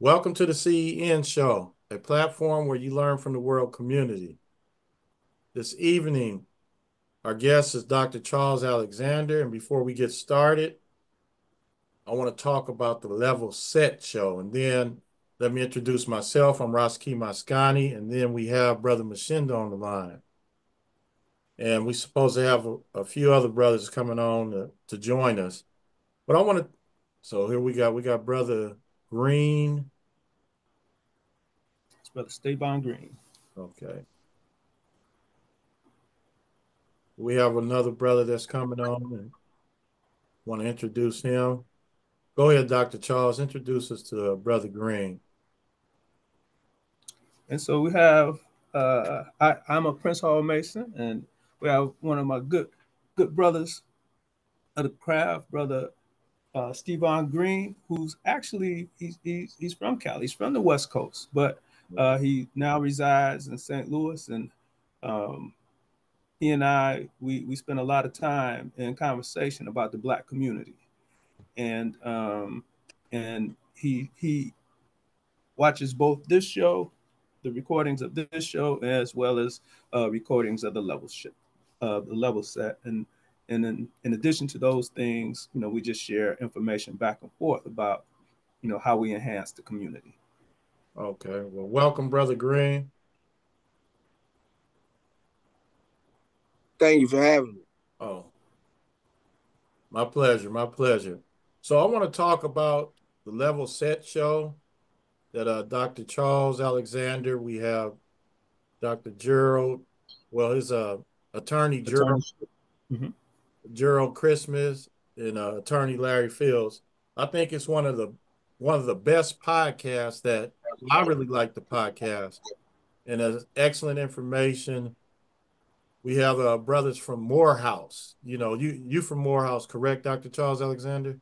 Welcome to the CEN Show, a platform where you learn from the world community. This evening, our guest is Dr. Charles Alexander. And before we get started, I want to talk about the Level Set Show. And then let me introduce myself. I'm Roski Mascani. And then we have Brother Mashinda on the line. And we're supposed to have a, a few other brothers coming on to, to join us. But I want to, so here we got, we got Brother Green. It's Brother Stavon Green. Okay. We have another brother that's coming on and want to introduce him. Go ahead, Dr. Charles. Introduce us to uh, Brother Green. And so we have, uh, I, I'm a Prince Hall Mason, and we have one of my good good brothers of the craft, Brother uh, Stevon Green, who's actually he's, he's he's from Cali. He's from the West Coast, but uh, he now resides in St. Louis, and um, he and I we we spend a lot of time in conversation about the Black community, and um, and he he watches both this show, the recordings of this show, as well as uh, recordings of the level ship, uh, the level set, and and in, in addition to those things, you know, we just share information back and forth about, you know, how we enhance the community. Okay. Well, welcome, Brother Green. Thank you for having me. Oh, my pleasure. My pleasure. So I want to talk about the Level Set show that uh, Dr. Charles Alexander, we have Dr. Gerald, well, his uh, attorney, Gerald. Mm-hmm. Gerald Christmas and uh, attorney Larry Fields. I think it's one of the one of the best podcasts that I really like the podcast, and uh, excellent information. We have uh, brothers from Morehouse. You know, you you from Morehouse, correct, Dr. Charles Alexander?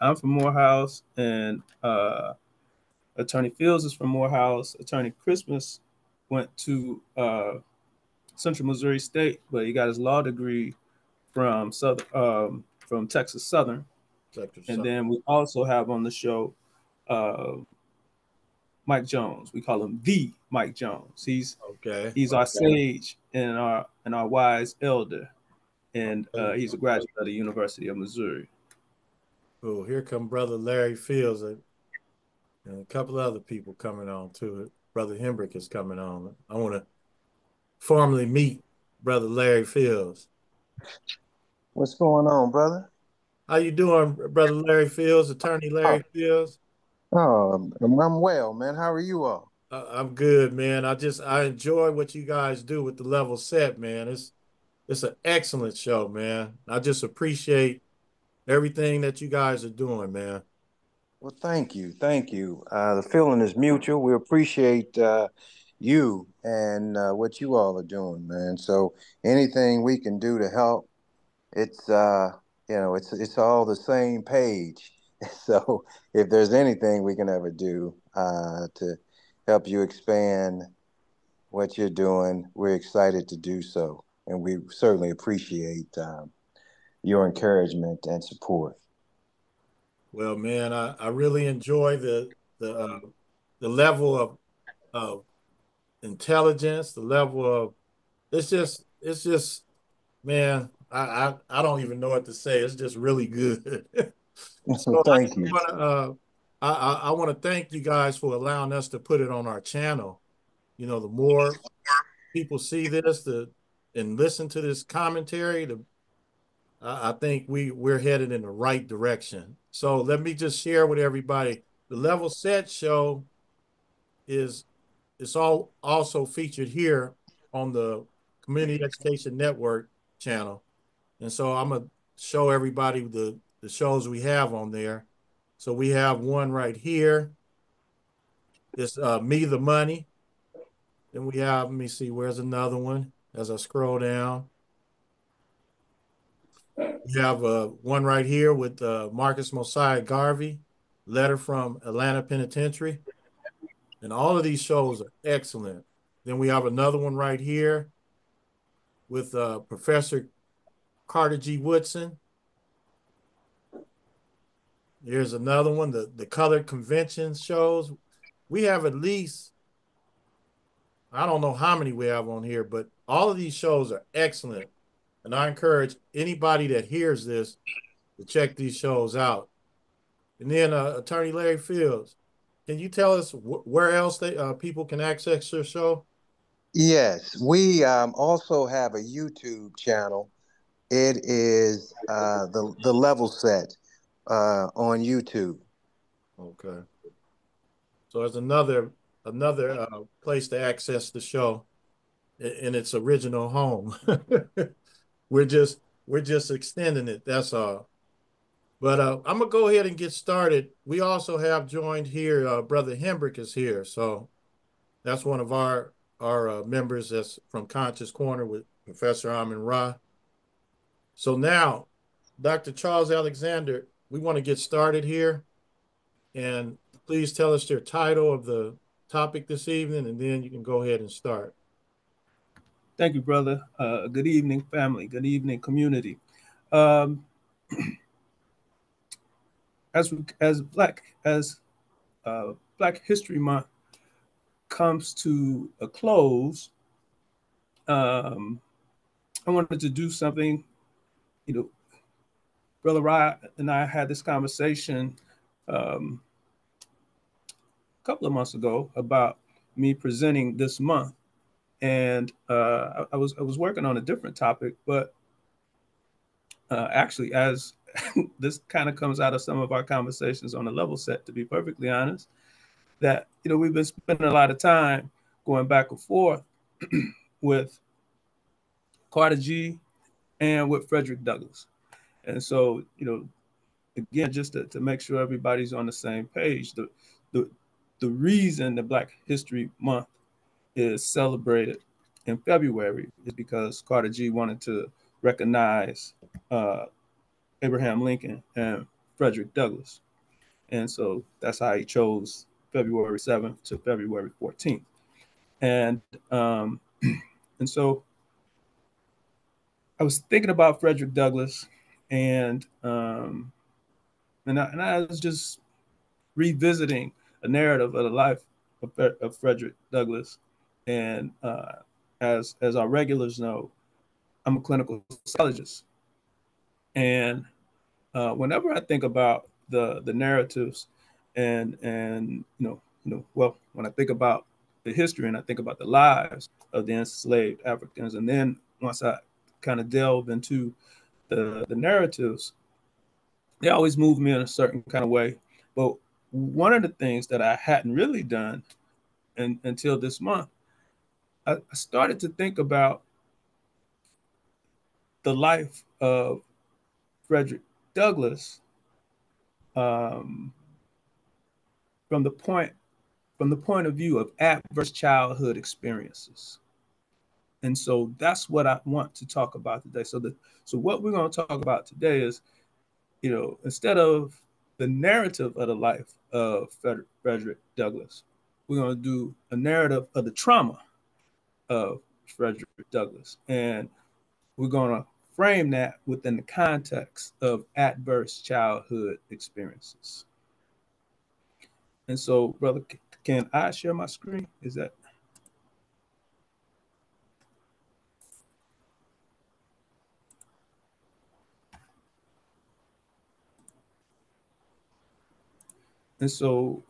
I'm from Morehouse, and uh, Attorney Fields is from Morehouse. Attorney Christmas went to uh, Central Missouri State, but he got his law degree from Southern um, from Texas Southern. Texas and Southern. then we also have on the show uh, Mike Jones. We call him the Mike Jones. He's okay. He's okay. our sage and our and our wise elder, and uh, he's a graduate of the University of Missouri. Oh, here come brother Larry Fields, and a couple of other people coming on to it. Brother Hembrick is coming on. I want to formally meet brother Larry Fields. What's going on, brother? How you doing, brother Larry Fields, attorney Larry oh. Fields? Oh, I'm well, man. How are you all? Uh, I'm good, man. I just I enjoy what you guys do with the level set, man. It's it's an excellent show, man. I just appreciate everything that you guys are doing, man. Well, thank you, thank you. Uh, the feeling is mutual. We appreciate uh, you and uh, what you all are doing, man. So anything we can do to help it's uh you know it's it's all the same page. So if there's anything we can ever do uh to help you expand what you're doing we're excited to do so. And we certainly appreciate um, your encouragement and support. Well man i, I really enjoy the the uh, the level of of intelligence the level of it's just it's just man I, I, I don't even know what to say. It's just really good. so thank you. Wanna, uh, I, I, I want to thank you guys for allowing us to put it on our channel. You know, the more people see this, the and listen to this commentary, the I, I think we we're headed in the right direction. So let me just share with everybody. The Level Set Show is it's all also featured here on the Community Education Network channel. And so I'm gonna show everybody the, the shows we have on there. So we have one right here. It's uh, Me the Money. Then we have, let me see, where's another one as I scroll down. We have uh, one right here with uh, Marcus Mosiah Garvey, letter from Atlanta Penitentiary. And all of these shows are excellent. Then we have another one right here with uh, Professor Carter G. Woodson. Here's another one, the, the colored convention shows. We have at least, I don't know how many we have on here, but all of these shows are excellent. And I encourage anybody that hears this to check these shows out. And then uh, Attorney Larry Fields, can you tell us wh- where else they uh, people can access your show? Yes, we um, also have a YouTube channel. It is uh, the the level set uh, on YouTube. Okay. So there's another another uh, place to access the show in its original home. we're just we're just extending it. That's all. But uh, I'm gonna go ahead and get started. We also have joined here. Uh, Brother Hembrick is here, so that's one of our our uh, members that's from Conscious Corner with Professor Amin Ra. So now, Dr. Charles Alexander, we want to get started here. And please tell us your title of the topic this evening, and then you can go ahead and start. Thank you, brother. Uh, good evening, family. Good evening, community. Um, as as Black as uh, Black History Month comes to a close, um, I wanted to do something. You know, Brother Ryan and I had this conversation um, a couple of months ago about me presenting this month, and uh, I, I, was I was working on a different topic, but uh, actually, as this kind of comes out of some of our conversations on the level set, to be perfectly honest, that you know we've been spending a lot of time going back and forth with Carter G and with Frederick Douglass. And so, you know, again, just to, to make sure everybody's on the same page, the, the, the reason the Black History Month is celebrated in February is because Carter G wanted to recognize uh, Abraham Lincoln and Frederick Douglass. And so that's how he chose February 7th to February 14th. And um, and so I was thinking about Frederick Douglass and um, and I, and I was just revisiting a narrative of the life of, of Frederick Douglass, and uh, as as our regulars know, I'm a clinical psychologist, and uh, whenever I think about the the narratives, and and you know you know well when I think about the history and I think about the lives of the enslaved Africans, and then once I kind of delve into the, the narratives, they always move me in a certain kind of way. But one of the things that I hadn't really done in, until this month, I, I started to think about the life of Frederick Douglass um, from the point from the point of view of adverse childhood experiences. And so that's what I want to talk about today. So the so what we're going to talk about today is, you know, instead of the narrative of the life of Frederick Douglass, we're going to do a narrative of the trauma of Frederick Douglass, and we're going to frame that within the context of adverse childhood experiences. And so, brother, can I share my screen? Is that And so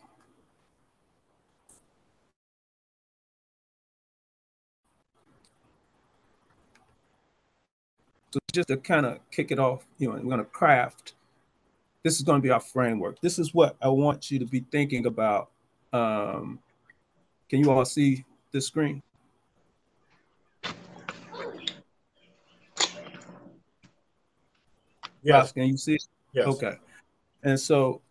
So just to kind of kick it off, you know, we're going to craft. This is going to be our framework. This is what I want you to be thinking about. Um, can you all see the screen? Yes. Can you see it? Yes. Okay. And so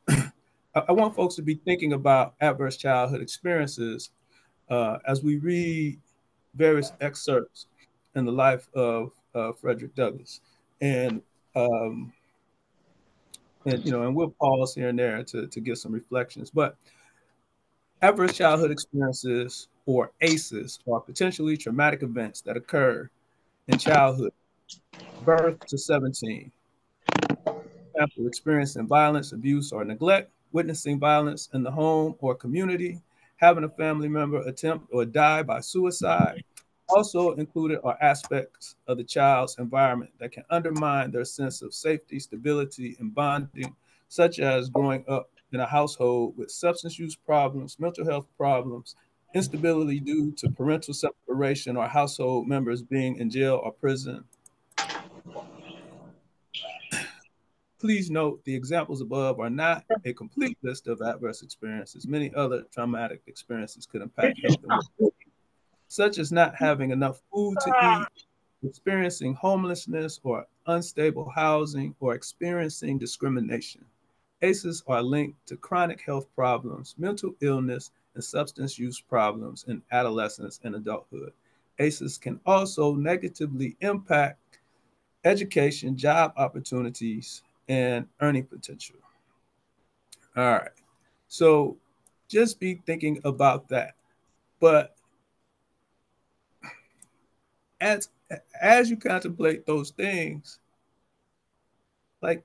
I want folks to be thinking about adverse childhood experiences uh, as we read various excerpts in the life of uh, Frederick Douglass, and um, and you know, and we'll pause here and there to to get some reflections. But adverse childhood experiences, or ACEs, are potentially traumatic events that occur in childhood, birth to 17. example, experiencing violence, abuse, or neglect, witnessing violence in the home or community, having a family member attempt or die by suicide. Also included are aspects of the child's environment that can undermine their sense of safety, stability, and bonding, such as growing up in a household with substance use problems, mental health problems, instability due to parental separation, or household members being in jail or prison. Please note the examples above are not a complete list of adverse experiences. Many other traumatic experiences could impact health, such as not having enough food to ah. eat, experiencing homelessness or unstable housing, or experiencing discrimination. ACEs are linked to chronic health problems, mental illness, and substance use problems in adolescence and adulthood. ACEs can also negatively impact education, job opportunities, and earning potential. All right. So just be thinking about that. But as as you contemplate those things, like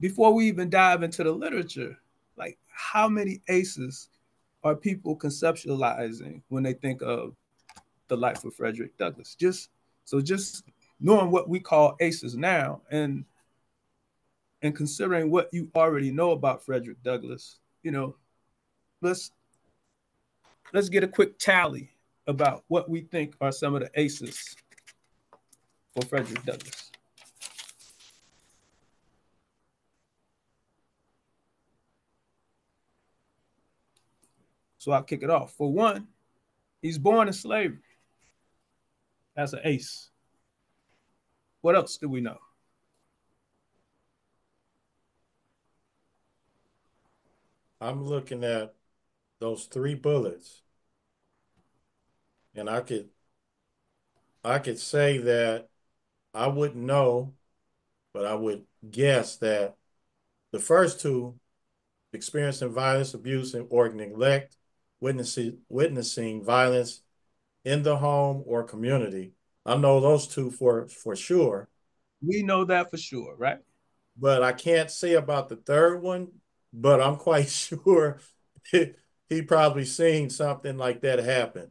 before we even dive into the literature, like how many aces are people conceptualizing when they think of the life of Frederick Douglass? Just so just knowing what we call aces now and and considering what you already know about Frederick Douglass, you know, let's let's get a quick tally about what we think are some of the aces for Frederick Douglass. So I'll kick it off. For one, he's born in slavery That's an ace. What else do we know? I'm looking at those three bullets, and I could I could say that I wouldn't know, but I would guess that the first two, experiencing violence, abuse, and or neglect, witnessing witnessing violence in the home or community. I know those two for for sure. We know that for sure, right? But I can't say about the third one, but I'm quite sure he, probably seen something like that happen.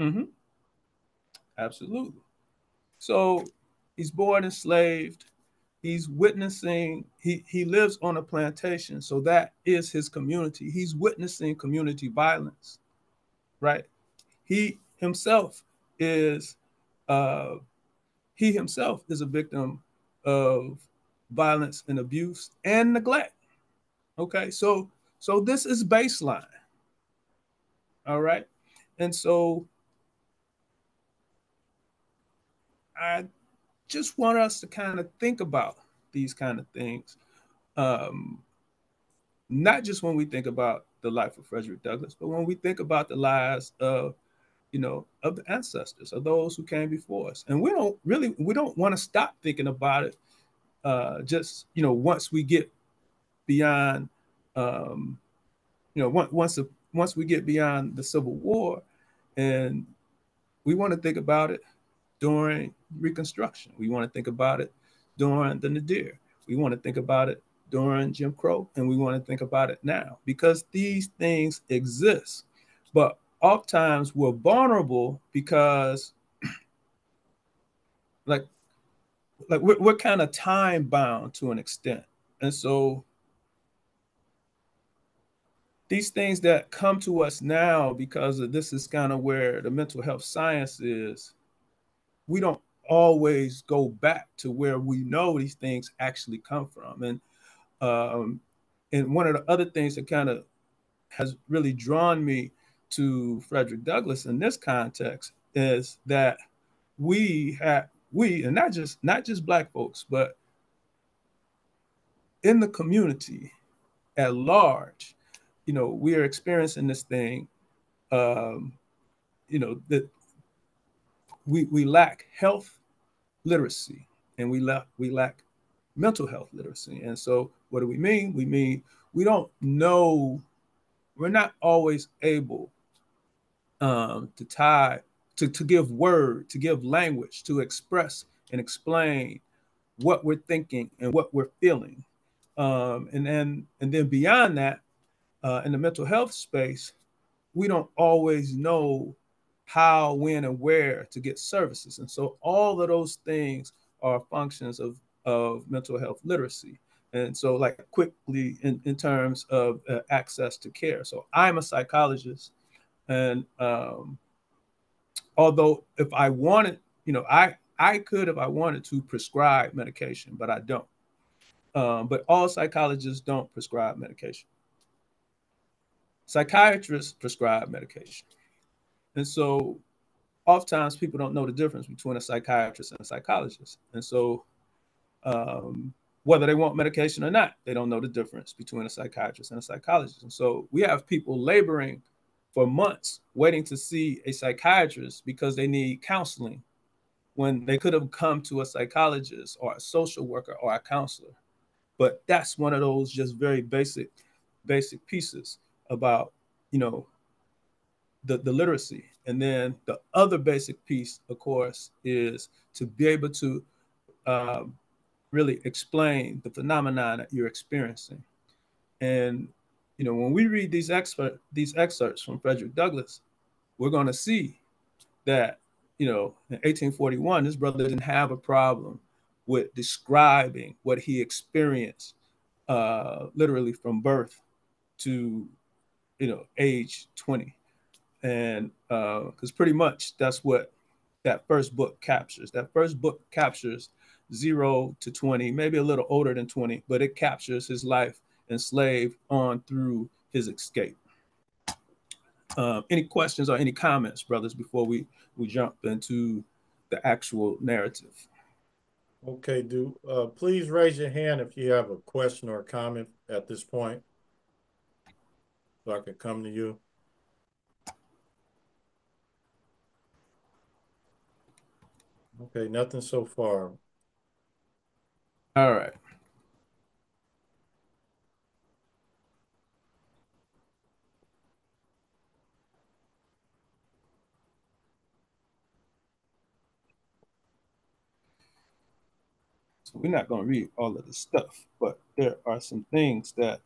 Mm-hmm. Absolutely. So he's born enslaved he's witnessing he he lives on a plantation so that is his community he's witnessing community violence right he himself is uh he himself is a victim of violence and abuse and neglect okay so so this is baseline all right and so i just want us to kind of think about these kind of things. Um, not just when we think about the life of Frederick Douglass, but when we think about the lives of, you know, of the ancestors, of those who came before us. And we don't really, we don't want to stop thinking about it. Uh, just you know, once we get beyond, um, you know, once once once we get beyond the Civil War, and we want to think about it during Reconstruction. We want to think about it during the Nadir. We want to think about it during Jim Crow, and we want to think about it now because these things exist. But oftentimes we're vulnerable because, like, like we're, we're kind of time bound to an extent, and so these things that come to us now because this is kind of where the mental health science is we don't always go back to where we know these things actually come from. And um, and one of the other things that kind of has really drawn me to Frederick Douglass in this context is that we have we and not just not just black folks, but in the community at large, you know, we are experiencing this thing. Um, you know that we, we lack health literacy and we lack we lack mental health literacy. And so what do we mean? We mean we don't know, we're not always able um, to tie, to, to give word, to give language, to express and explain what we're thinking and what we're feeling. Um, and then and then beyond that, uh, in the mental health space, we don't always know how, when, and where to get services. And so all of those things are functions of, of mental health literacy. And so, like quickly in, in terms of uh, access to care. So I'm a psychologist, and um, although if I wanted, you know, I I could if I wanted to prescribe medication, but I don't. Um, but all psychologists don't prescribe medication. Psychiatrists prescribe medication. And so oftentimes people don't know the difference between a psychiatrist and a psychologist. And so um, whether they want medication or not, they don't know the difference between a psychiatrist and a psychologist. And so we have people laboring for months waiting to see a psychiatrist because they need counseling when they could have come to a psychologist or a social worker or a counselor. But that's one of those just very basic, basic pieces about, you know, the, the literacy. And then the other basic piece, of course, is to be able to um, really explain the phenomenon that you're experiencing. And you know, when we read these expert these excerpts from Frederick Douglass, we're going to see that you know, in 1841, this brother didn't have a problem with describing what he experienced, uh, literally from birth to, you know, age 20 and because uh, pretty much that's what that first book captures. That first book captures zero to 20, maybe a little older than 20, but it captures his life enslaved on through his escape. Uh, any questions or any comments, brothers, before we, we jump into the actual narrative? Okay, do uh, please raise your hand if you have a question or a comment at this point so I can come to you. Okay, nothing so far. All right. So we're not going to read all of the stuff, but there are some things that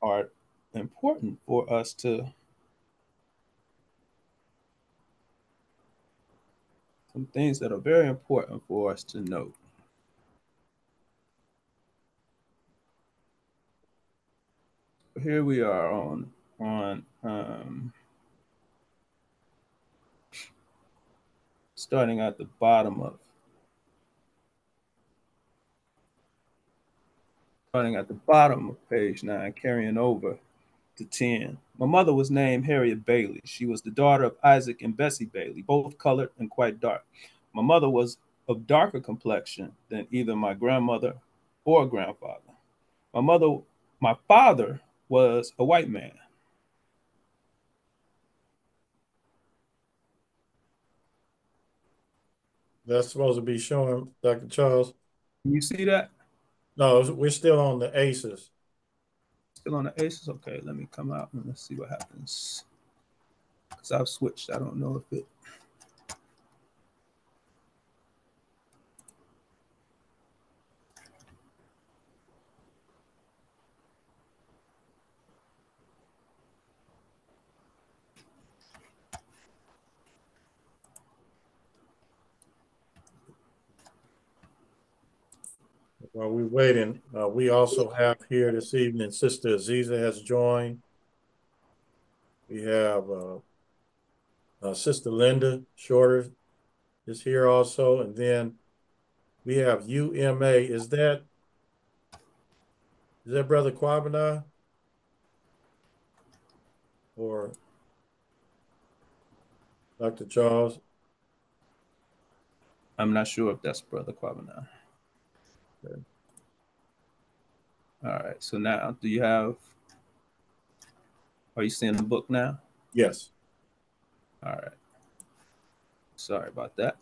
are important for us to some things that are very important for us to note. Here we are on on um, starting at the bottom of starting at the bottom of page nine, carrying over to 10. My mother was named Harriet Bailey. She was the daughter of Isaac and Bessie Bailey, both colored and quite dark. My mother was of darker complexion than either my grandmother or grandfather. My mother, my father was a white man. That's supposed to be showing Dr. Charles. Can you see that? No, we're still on the aces. Still on the aces? Okay, let me come out and let's see what happens. Because I've switched. I don't know if it While we're waiting, uh, we also have here this evening, Sister Aziza has joined. We have uh, uh, Sister Linda Shorter is here also. And then we have UMA. Is that is that Brother Kwabena? Or Dr. Charles? I'm not sure if that's Brother Kwabena. All right. So now, do you have? Are you seeing the book now? Yes. All right. Sorry about that.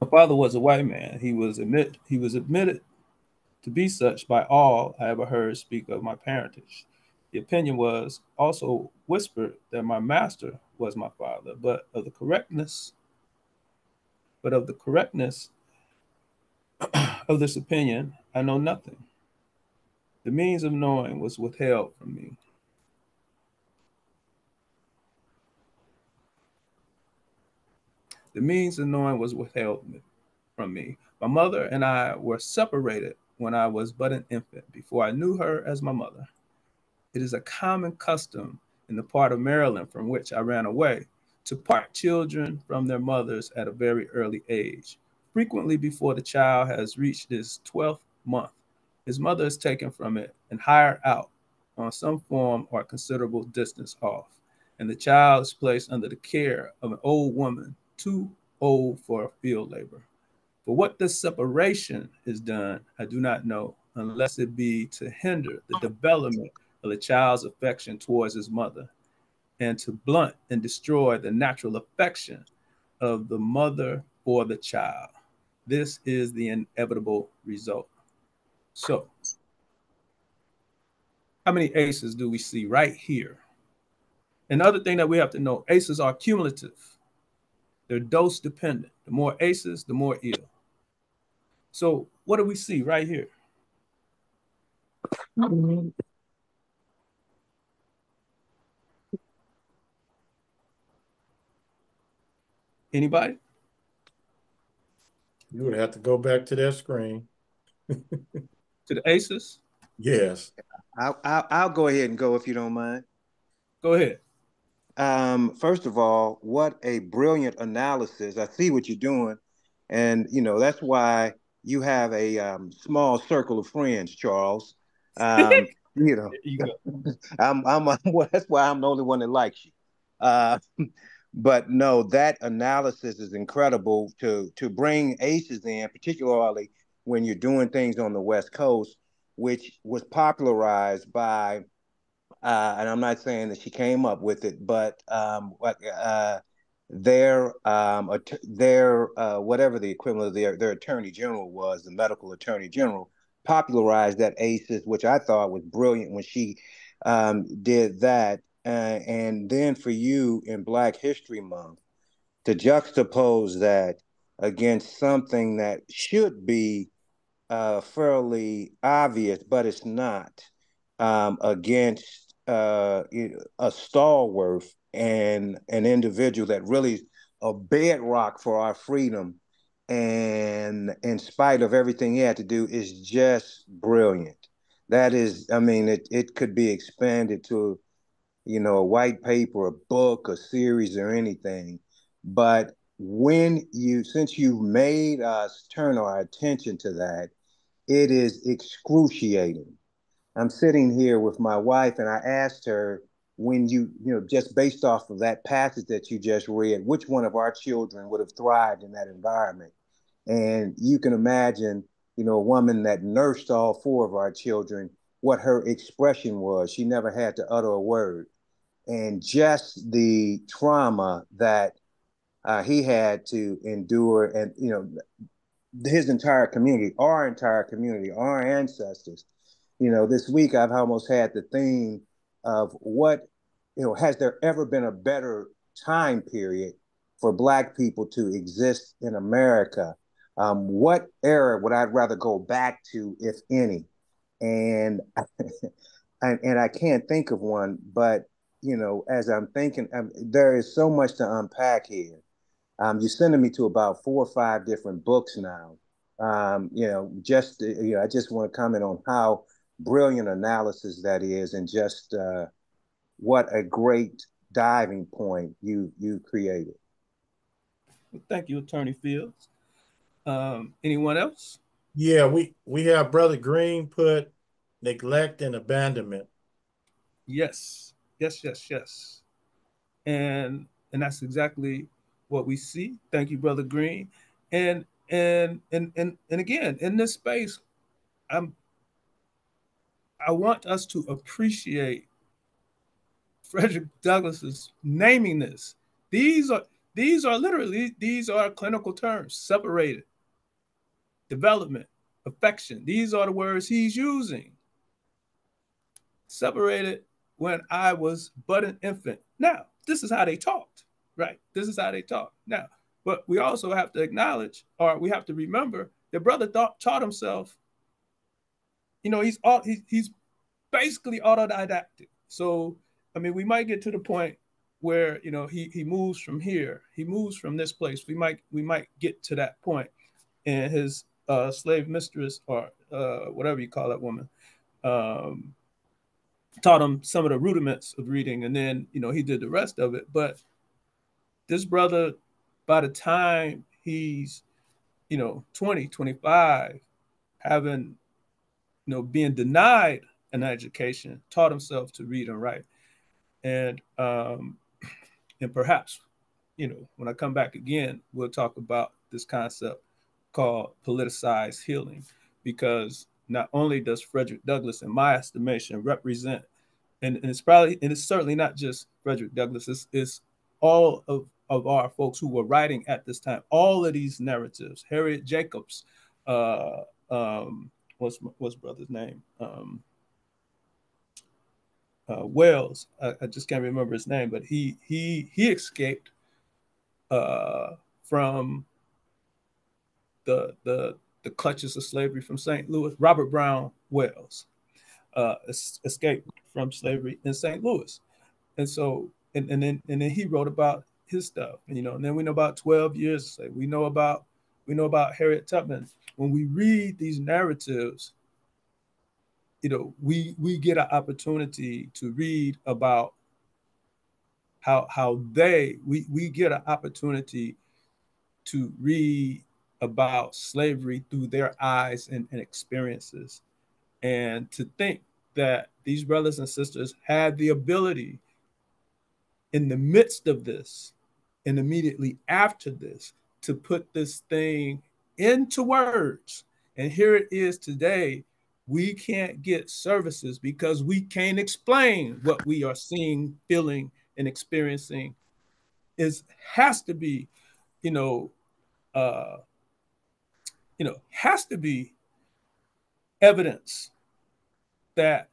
My father was a white man. He was admit he was admitted to be such by all I ever heard speak of my parentage. The opinion was also whispered that my master was my father, but of the correctness, but of the correctness of this opinion, I know nothing. The means of knowing was withheld from me. The means of knowing was withheld from me. My mother and I were separated when I was but an infant, before I knew her as my mother. It is a common custom in the part of Maryland from which I ran away to part children from their mothers at a very early age, frequently before the child has reached his 12th month. His mother is taken from it and hired out on some form or considerable distance off, and the child is placed under the care of an old woman too old for field labor. For what this separation is done, I do not know, unless it be to hinder the development of the child's affection towards his mother and to blunt and destroy the natural affection of the mother for the child. This is the inevitable result. So, how many aces do we see right here? Another thing that we have to know aces are cumulative, they're dose dependent. The more aces, the more ill. So, what do we see right here? Mm-hmm. Anybody? You would have to go back to that screen. to the aces? Yes. I'll, I'll, I'll go ahead and go if you don't mind. Go ahead. Um, first of all, what a brilliant analysis. I see what you're doing. And, you know, that's why you have a um, small circle of friends, Charles. Um, you know, you I'm, I'm, I'm, well, that's why I'm the only one that likes you. Uh, but no, that analysis is incredible to to bring aces in, particularly when you're doing things on the West Coast, which was popularized by, uh, and I'm not saying that she came up with it, but um, uh, their um, their uh, whatever the equivalent of their their attorney general was, the medical attorney general, popularized that ACEs, which I thought was brilliant when she um, did that. Uh, and then for you in Black History Month to juxtapose that against something that should be uh, fairly obvious, but it's not, um, against uh, a stalwart and an individual that really a bedrock for our freedom and in spite of everything he had to do is just brilliant. That is i mean it, it could be expanded to you know a white paper a book a series or anything. But when you since you've made us turn our attention to that it is excruciating. I'm sitting here with my wife and i asked her when you you know just based off of that passage that you just read which one of our children would have thrived in that environment? And you can imagine you know a woman that nursed all four of our children what her expression was. She never had to utter a word and just the trauma that uh, he had to endure and you know his entire community our entire community our ancestors. You know this week i've almost had the theme of what you know has there ever been a better time period for black people to exist in america? Um, what era would i rather go back to if any? And, and and i can't think of one but you know as i'm thinking um, there is so much to unpack here um, you're sending me to about four or five different books now um, you know just you know i just want to comment on how brilliant analysis that is and just uh, what a great diving point you you created. Thank you, Attorney Fields. Um, anyone else? Yeah, we we have Brother Green put neglect and abandonment. Yes, yes, yes, yes, and and that's exactly what we see. Thank you, Brother Green, and and and and and again in this space, I'm I want us to appreciate Frederick Douglass's naming this. These are these are literally these are clinical terms, separated, development, affection. These are the words he's using. Separated when I was but an infant. Now, this is how they talked, right? This is how they talked. Now, but we also have to acknowledge, or we have to remember, the brother thought, taught himself. You know, he's all he's, basically autodidactic. So, I mean, we might get to the point where you know he he moves from here, he moves from this place. We might we might get to that point, and his uh, slave mistress or uh, whatever you call that woman um, taught him some of the rudiments of reading, and then you know he did the rest of it. But this brother, by the time he's you know 20, 25, having you know being denied an education, taught himself to read and write, and um, and perhaps you know when I come back again, we'll talk about this concept called politicized healing, because not only does Frederick Douglass, in my estimation, represent, and, and it's probably, and it's certainly not just Frederick Douglass, it's, it's all of, of our folks who were writing at this time, all of these narratives, Harriet Jacobs, uh, um, what's, what's brother's name? Um, uh, Wells, I, I, just can't remember his name, but he he he escaped uh, from the the the clutches of slavery from St. Louis. Robert Brown Wells uh, escaped from slavery in St. Louis, and so and, and then and then he wrote about his stuff. And, you know, and then we know about twelve years. We know about we know about Harriet Tubman. When we read these narratives, you know, we we get an opportunity to read about how how they we we get an opportunity to read about slavery through their eyes and, and experiences. And to think that these brothers and sisters had the ability in the midst of this and immediately after this to put this thing into words. And here it is today. We can't get services because we can't explain what we are seeing, feeling, and experiencing. Is has to be, you know, uh, you know, has to be evidence that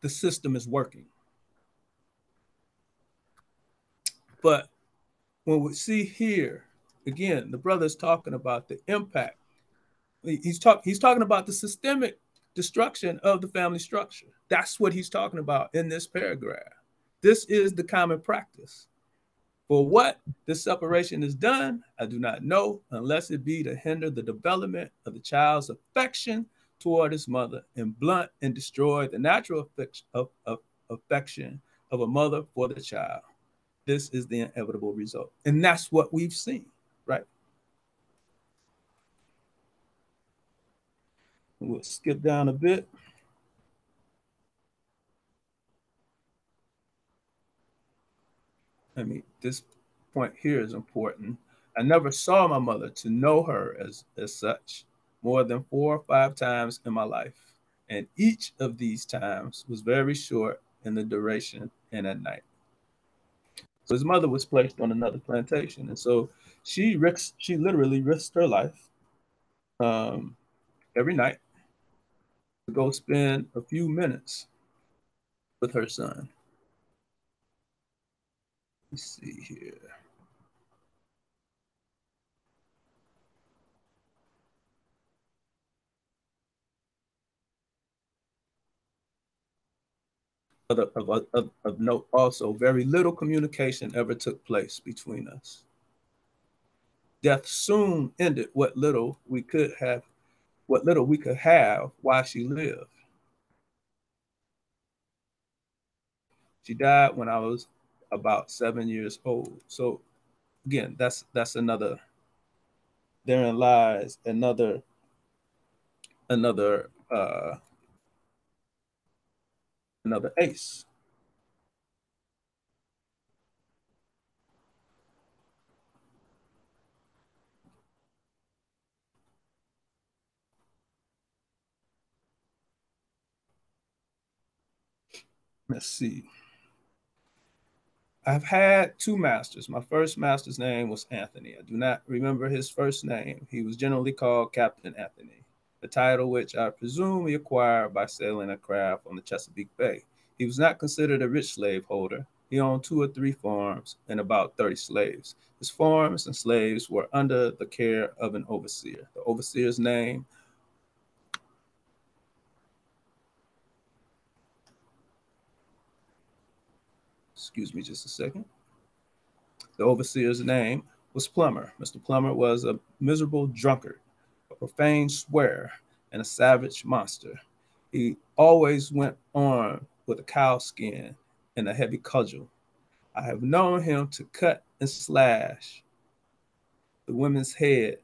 the system is working. But when we see here, again, the brother's talking about the impact. He's talk, he's talking about the systemic destruction of the family structure. That's what he's talking about in this paragraph. This is the common practice. For what this separation is done, I do not know, unless it be to hinder the development of the child's affection toward his mother and blunt and destroy the natural affection of a mother for the child. This is the inevitable result. And that's what we've seen, right? We'll skip down a bit. I mean, this point here is important. I never saw my mother to know her as, as such more than four or five times in my life. And each of these times was very short in the duration and at night. So his mother was placed on another plantation. And so she risked, she literally risked her life um, every night to go spend a few minutes with her son. Let's see here. Of, of, of, of note also, very little communication ever took place between us. Death soon ended what little we could have, what little we could have while she lived. She died when I was about seven years old. So again, that's that's another. Therein lies another another uh, another ace. Let's see. I've had two masters. My first master's name was Anthony. I do not remember his first name. He was generally called Captain Anthony, a title which I presume he acquired by sailing a craft on the Chesapeake Bay. He was not considered a rich slaveholder, He owned two or three farms and about 30 slaves. His farms and slaves were under the care of an overseer. The overseer's name excuse me just a second. The overseer's name was Plummer. Mr. Plummer was a miserable drunkard, a profane swearer, and a savage monster. He always went armed with a cow skin and a heavy cudgel. I have known him to cut and slash the women's head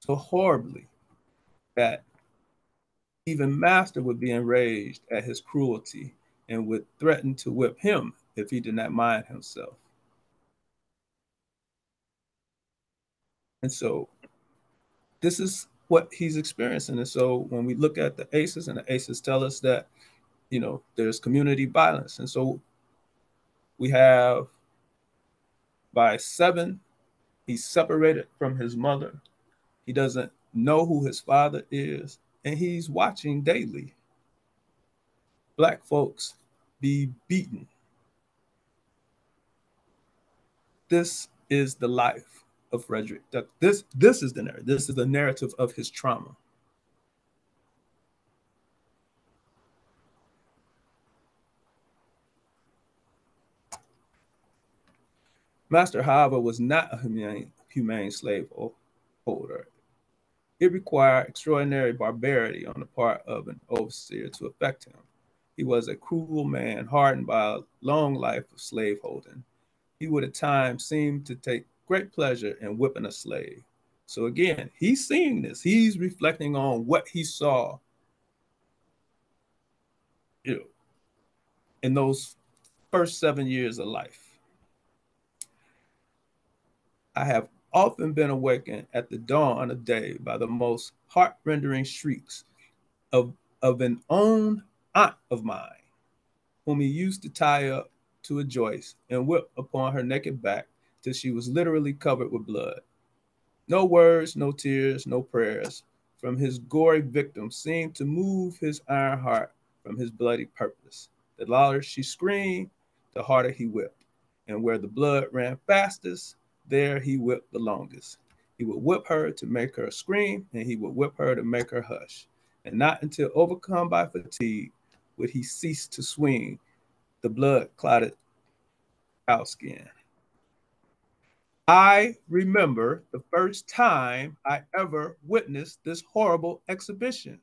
so horribly that even Master would be enraged at his cruelty and would threaten to whip him if he did not mind himself. And so this is what he's experiencing. And so when we look at the ACEs and the ACEs tell us that, you know, there's community violence. And so we have by seven, he's separated from his mother. He doesn't know who his father is, and he's watching daily black folks be beaten. This is the life of Frederick. That This, this is the narrative. This is the narrative of his trauma. Master, however, was not a humane, humane slave holder. It required extraordinary barbarity on the part of an overseer to affect him. He was a cruel man, hardened by a long life of slaveholding. He would at times seem to take great pleasure in whipping a slave. So again, he's seeing this. He's reflecting on what he saw you know, in those first seven years of life. I have often been awakened at the dawn of day by the most heart-rending shrieks of, of an own aunt of mine, whom he used to tie up to a joist and whip upon her naked back till she was literally covered with blood. No words, no tears, no prayers from his gory victim seemed to move his iron heart from his bloody purpose. The louder she screamed, the harder he whipped. And where the blood ran fastest, there he whipped the longest. He would whip her to make her scream, and he would whip her to make her hush. And not until overcome by fatigue would he cease to swing the blood clotted cow skin. I remember the first time I ever witnessed this horrible exhibition.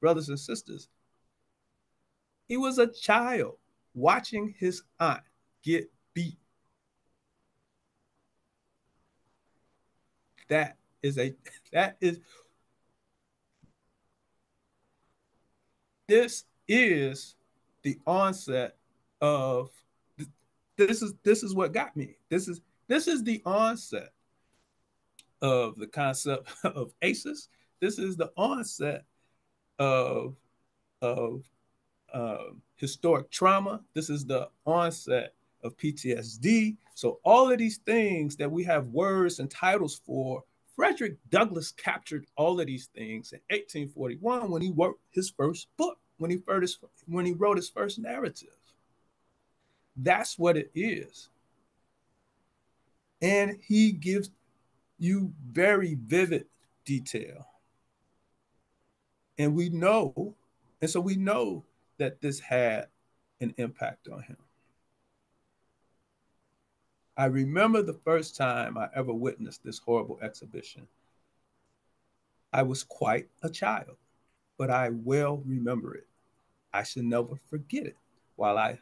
Brothers and sisters, he was a child watching his aunt get beat. That is a, that is, this is the onset of this is this is what got me. This is this is the onset of the concept of ACEs. This is the onset of of uh, historic trauma. This is the onset of PTSD. So all of these things that we have words and titles for, Frederick Douglass captured all of these things in 1841 when he wrote his first book, when he first when he wrote his first narrative. That's what it is and he gives you very vivid detail. And we know, and so we know that this had an impact on him. I remember the first time I ever witnessed this horrible exhibition. I was quite a child, but I well remember it. I should never forget it while I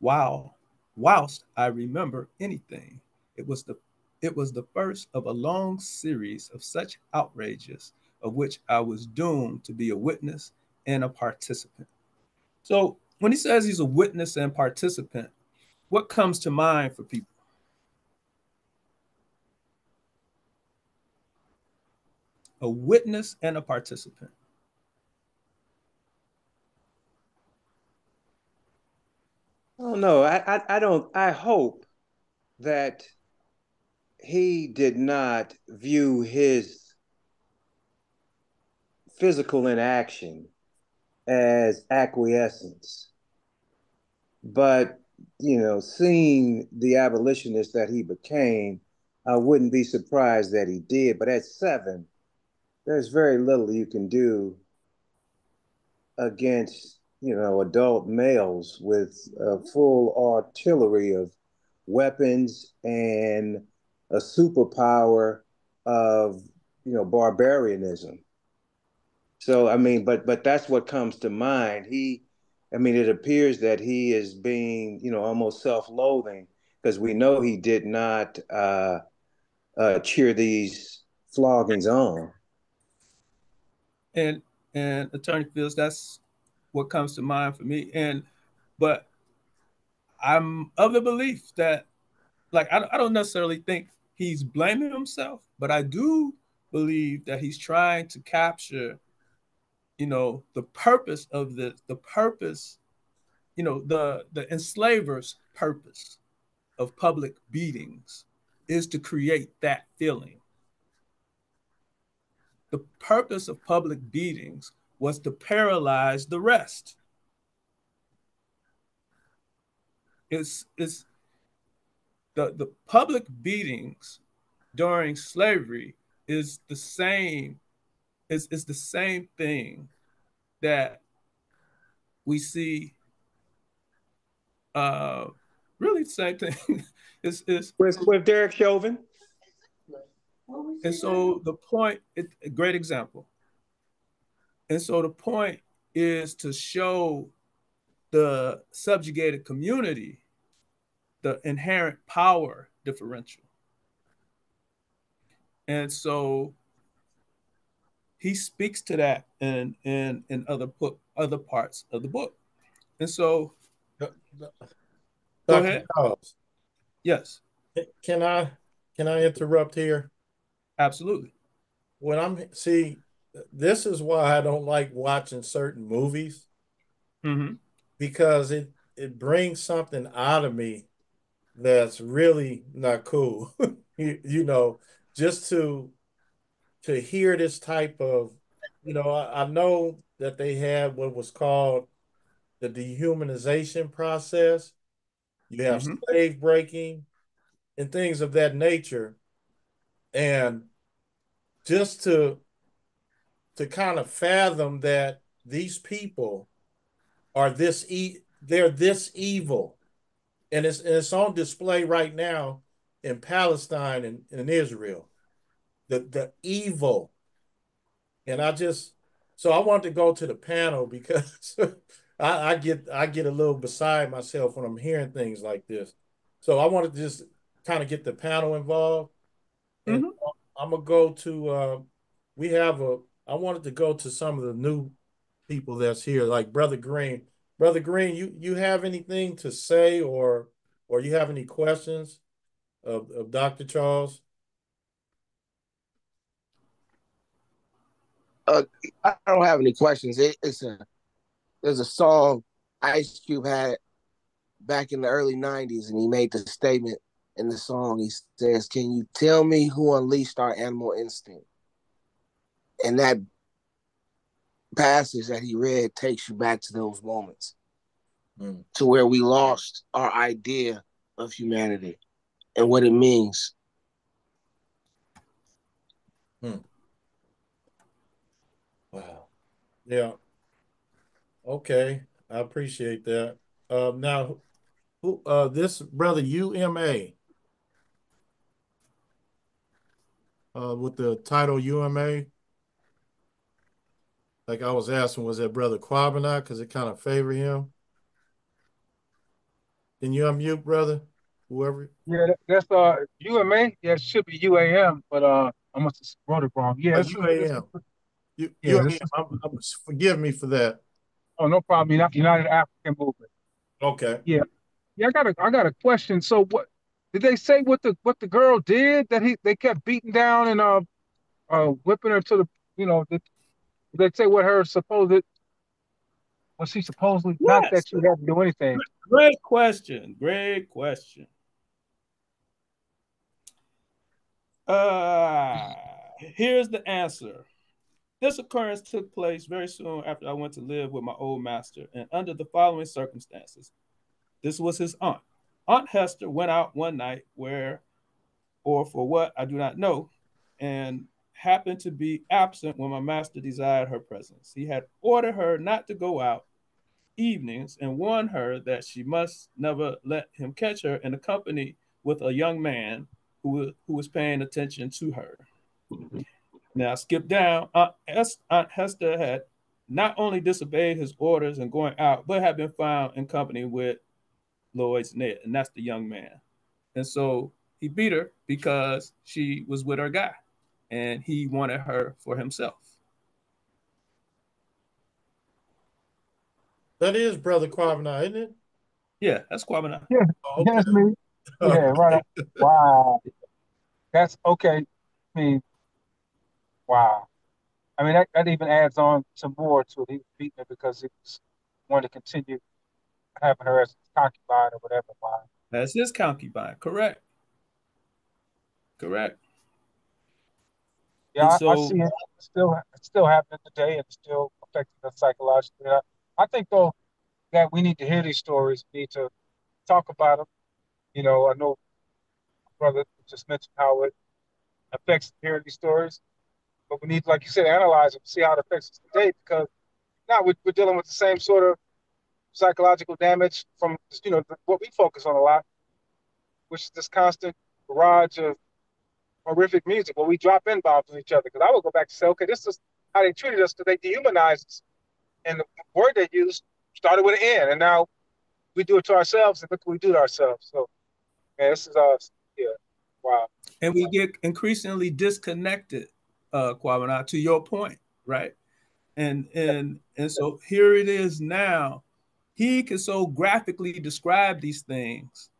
while whilst I remember anything. It was the it was the first of a long series of such outrages of which I was doomed to be a witness and a participant. So when he says he's a witness and participant, what comes to mind for people? A witness and a participant. Oh, don't know. I, I, I don't. I hope that he did not view his physical inaction as acquiescence. but you know, seeing the abolitionist that he became, I wouldn't be surprised that he did. But at seven, there's very little you can do against you know adult males with a full artillery of weapons and a superpower of you know barbarianism. So i mean but but that's what comes to mind. He i mean it appears that he is being you know almost self-loathing because we know he did not uh, uh, cheer these floggings on. And and attorney Fields, that's what comes to mind for me. And but i'm of the belief that like i, I don't necessarily think he's blaming himself but i do believe that he's trying to capture you know the purpose of the the purpose you know the the enslavers purpose of public beatings is to create that feeling. The purpose of public beatings was to paralyze the rest it's it's the the public beatings during slavery is the same is, is the same thing that we see uh really the same thing is is with, with Derek Chauvin. And so the point, it, a great example. And so the point is to show the subjugated community the inherent power differential. And so he speaks to that in in in other book other parts of the book. And so Dr. Go ahead. Charles, yes. Can I can I interrupt here? Absolutely. When I'm see, this is why I don't like watching certain movies mm-hmm. because it it brings something out of me that's really not cool. you, you know, just to to hear this type of, you know, I, I know that they had what was called the dehumanization process. You have mm-hmm. slave breaking and things of that nature. And just to to kind of fathom that these people are this e they're this evil. And it's and it's on display right now in Palestine and in Israel the the evil. And I just so I want to go to the panel because I, I, get I get a little beside myself when I'm hearing things like this. So I want to just kind of get the panel involved. Mm-hmm. I'm gonna go to uh, we have a I wanted to go to some of the new people that's here, like Brother Green. Brother Green, you you have anything to say or or you have any questions of, of Dr. Charles? uh, I don't have any questions. It, it's a there's a song Ice Cube had back in the early '90s, and he made the statement in the song. He says, "Can you tell me who unleashed our animal instinct?" And that passage that he read takes you back to those moments, mm. to where we lost our idea of humanity and what it means. Hmm. Wow. Yeah. Okay. I appreciate that. Um, now, who, uh, this brother UMA, uh, with the title UMA, like I was asking, was that brother Quabanat? Because it kind of favored him. Can you unmute, brother? Whoever. Yeah, that's uh UMA. Yeah, it should be UAM, but uh, I must have wrote it wrong. Yeah, UAM. You, yeah, you I'm, I'm, forgive me for that. Oh, no problem. United African Movement. Okay. Yeah, yeah. I got a I got a question. So, what did they say? What the what the girl did that he they kept beating down and uh uh whipping her to the you know did, they say what her supposed was she supposedly yes. not that she had to do anything? Great question. Great question. Uh here's the answer. This occurrence took place very soon after I went to live with my old master, and under the following circumstances. This was his aunt. Aunt Hester went out one night where, or for what, I do not know, and happened to be absent when my master desired her presence. He had ordered her not to go out evenings and warned her that she must never let him catch her in the company with a young man who, who was paying attention to her. Now, skip down. Aunt, Aunt Hester had not only disobeyed his orders and going out, but had been found in company with Lloyd's Ned, and that's the young man. And so he beat her because she was with her guy and he wanted her for himself. That is Brother Kwabena, isn't it? Yeah, that's Kwabena. Yeah, oh, okay. that's me. Yeah, right. wow. That's okay. I mean, wow. I mean, that, that even adds on some more to it. He beat her because he was wanted to continue having her as his concubine or whatever. Why? That's his concubine, correct? Correct. Yeah, I, so, I, see it still it's still happening today and still affecting us psychologically. I, I think though that we need to hear these stories, we need to talk about them. You know, I know brother just mentioned how it affects hearing these stories, but we need, like you said, analyze them, see how it affects us today because now we're, we're dealing with the same sort of psychological damage from you know what we focus on a lot, which is this constant barrage of horrific music where we drop in bombs on each other. Because I would go back to say, okay, this is how they treated us because they dehumanized us, and the word they used started with an N, and now we do it to ourselves, and look what we do to ourselves. So, man, this is us. Yeah, wow. And we get increasingly disconnected, uh, Kwabena, to your point, right? And and and so here it is now he can so graphically describe these things.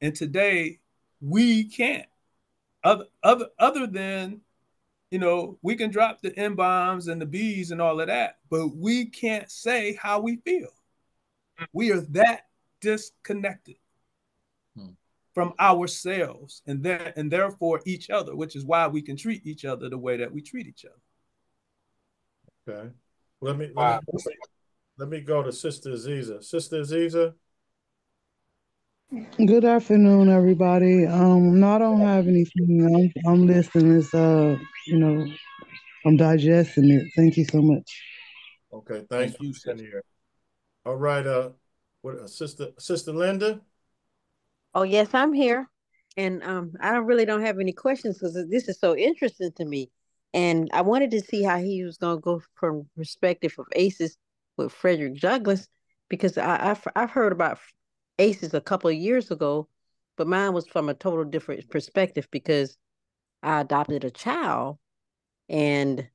And today we can't. Other other other than, you know, we can drop the N bombs and the B's and all of that, but we can't say how we feel. We are that disconnected hmm. from ourselves and then and therefore each other, which is why we can treat each other the way that we treat each other. Okay. Let me, let me let me go to Sister Aziza. Sister Aziza. Good afternoon, everybody. Um, no, I don't have anything. I'm, I'm listening. It's uh, you know, I'm digesting it. Thank you so much. Okay, thank, thank you, Sister. All right, uh, what, uh, Sister Sister Linda. Oh yes, I'm here, and um, I don't really don't have any questions because this is so interesting to me, and I wanted to see how he was going to go from perspective of ACEs with Frederick Douglass because I, have I've heard about ACEs a couple of years ago, but mine was from a total different perspective because I adopted a child, and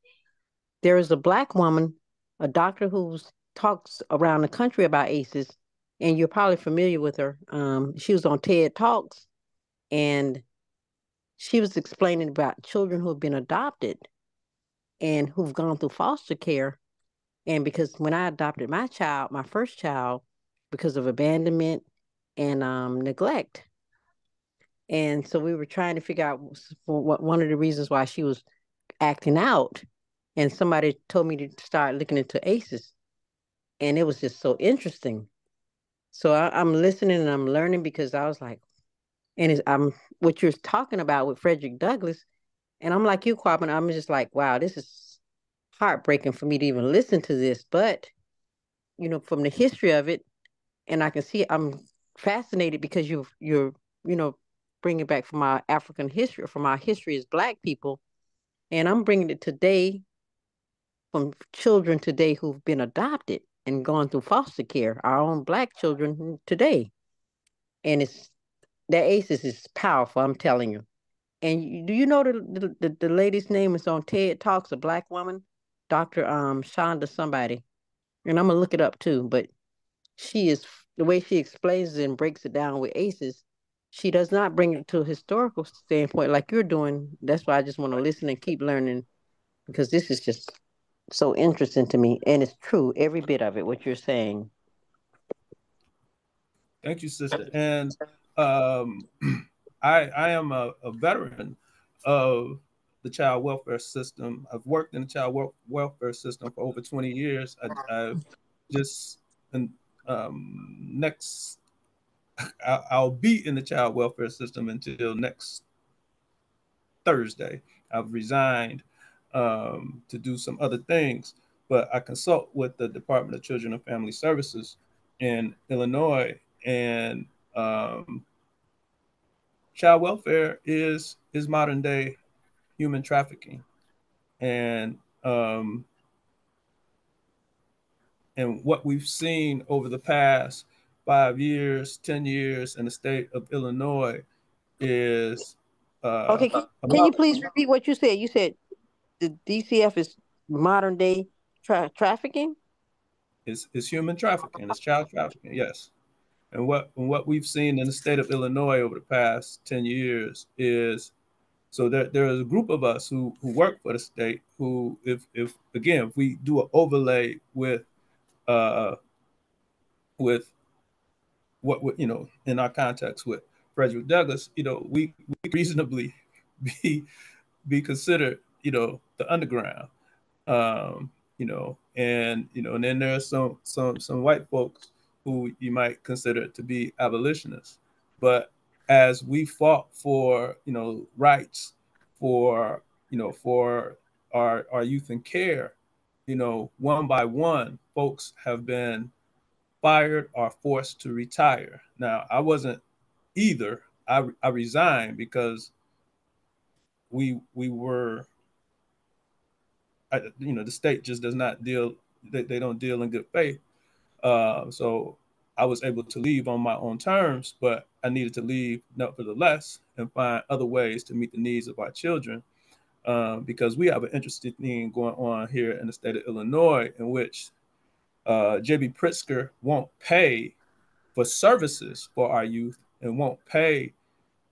there is a black woman, a doctor who talks around the country about ACEs, and you're probably familiar with her. Um, she was on TED Talks, and she was explaining about children who have been adopted and who've gone through foster care and because when I adopted my child, my first child, because of abandonment and um, neglect. And so we were trying to figure out what one of the reasons why she was acting out. And somebody told me to start looking into ACEs. And it was just so interesting. So I, am listening and I'm learning because I was like, and I'm what you're talking about with Frederick Douglass. And I'm like you, Quab, and I'm just like, wow, this is heartbreaking for me to even listen to this, but you know, from the history of it, and I can see I'm fascinated because you you're you know bringing back from our African history, from our history as Black people, and I'm bringing it today from children today who've been adopted and gone through foster care, our own Black children today, and it's that ACEs is powerful. I'm telling you. And do you know the, the the lady's name is on TED Talks, a black woman? Dr. Um Shonda somebody, and I'm gonna look it up too. But she is the way she explains it and breaks it down with ACEs. She does not bring it to a historical standpoint like you're doing. That's why I just want to listen and keep learning because this is just so interesting to me, and it's true every bit of it. What you're saying. Thank you, sister. And um, I I am a, a veteran of the child welfare system. I've worked in the child welfare system for over 20 years. I, have just um, next I'll be in the child welfare system until next Thursday. I've resigned um, to do some other things, but I consult with the Department of Children and Family Services in Illinois, and um, child welfare is is modern day human trafficking, and um, and what we've seen over the past five years, 10 years in the state of Illinois is. Uh, okay, can, can you please repeat what you said? You said the DCF is modern day tra- trafficking? It's, it's human trafficking, it's child trafficking, yes. And what and what we've seen in the state of Illinois over the past 10 years is so there, there is a group of us who, who work for the state who, if, if again, if we do an overlay with uh, with what, you know in our context with Frederick Douglass, you know, we, we reasonably be be considered, you know, the underground, um, you know, and you know, and then there are some some some white folks who you might consider to be abolitionists, but as we fought for you know rights for you know for our our youth and care, you know, one by one, folks have been fired or forced to retire. Now, I wasn't either. I, I resigned because we we were, I, you know, the state just does not deal. They, they don't deal in good faith. Uh, so I was able to leave on my own terms, but I needed to leave nevertheless and find other ways to meet the needs of our children. Um, because we have an interesting thing going on here in the state of Illinois in which uh, JB Pritzker won't pay for services for our youth and won't pay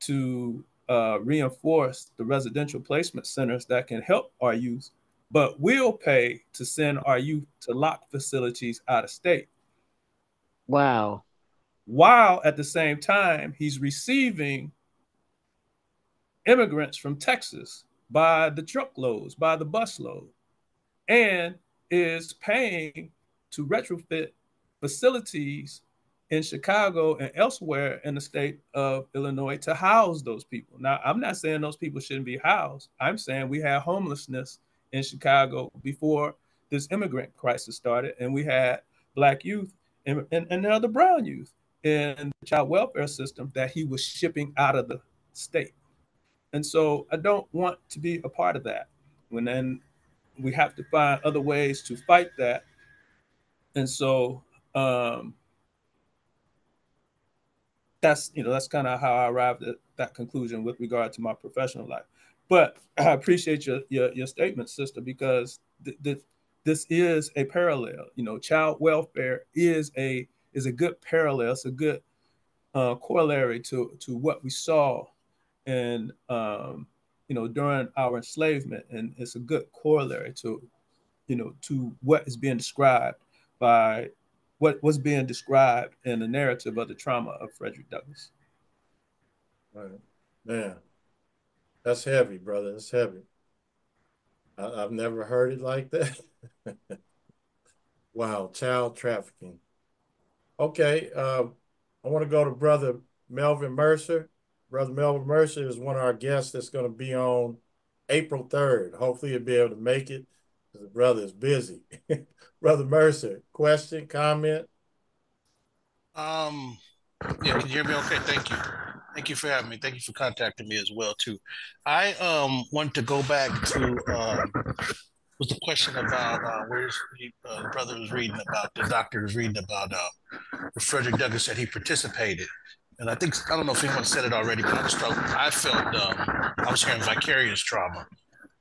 to uh, reinforce the residential placement centers that can help our youth, but will pay to send our youth to lock facilities out of state. Wow. While at the same time, he's receiving immigrants from Texas by the truckloads, by the busload, and is paying to retrofit facilities in Chicago and elsewhere in the state of Illinois to house those people. Now, I'm not saying those people shouldn't be housed. I'm saying we had homelessness in Chicago before this immigrant crisis started, and we had black youth and, and, and other brown youth in the child welfare system that he was shipping out of the state. And so I don't want to be a part of that. And then we have to find other ways to fight that. And so um, that's you know that's kind of how I arrived at that conclusion with regard to my professional life. But I appreciate your your, your statement, sister, because th- th- this is a parallel. You know, child welfare is a is a good parallel. It's a good uh, corollary to to what we saw and um, you know during our enslavement, and it's a good corollary to you know to what is being described by what was being described in the narrative of the trauma of Frederick Douglass. Right, man, that's heavy, brother. That's heavy. I, have never heard it like that. wow, child trafficking. Okay, uh, I want to go to brother Melvin Mercer. Brother Melvin Mercer is one of our guests that's going to be on April 3rd. Hopefully, he'll be able to make it because the brother is busy. brother Mercer, question, comment? Um, yeah, can you hear me okay? Thank you. Thank you for having me. Thank you for contacting me as well too. I um want to go back to um was the question about uh, where's uh, the brother was reading about the doctor was reading about uh Frederick Douglass said he participated and I think I don't know if anyone said it already, but I was talking, I felt um, I was hearing vicarious trauma.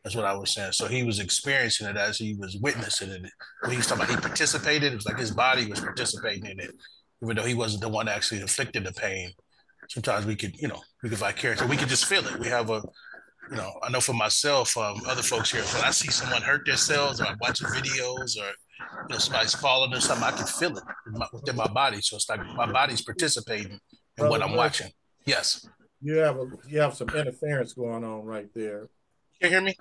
That's what I was saying. So he was experiencing it as he was witnessing it. When he was talking about he participated, it was like his body was participating in it, even though he wasn't the one actually inflicted the pain. Sometimes we could, you know, we could vicariously, we could just feel it. We have a, you know, I know for myself, um, other folks here, when I see someone hurt themselves or I'm watching videos or you know somebody's falling or something, I can feel it within my body. So it's like my body's participating and what I'm watching. Yes. You have a you have some interference going on right there. Can you hear me?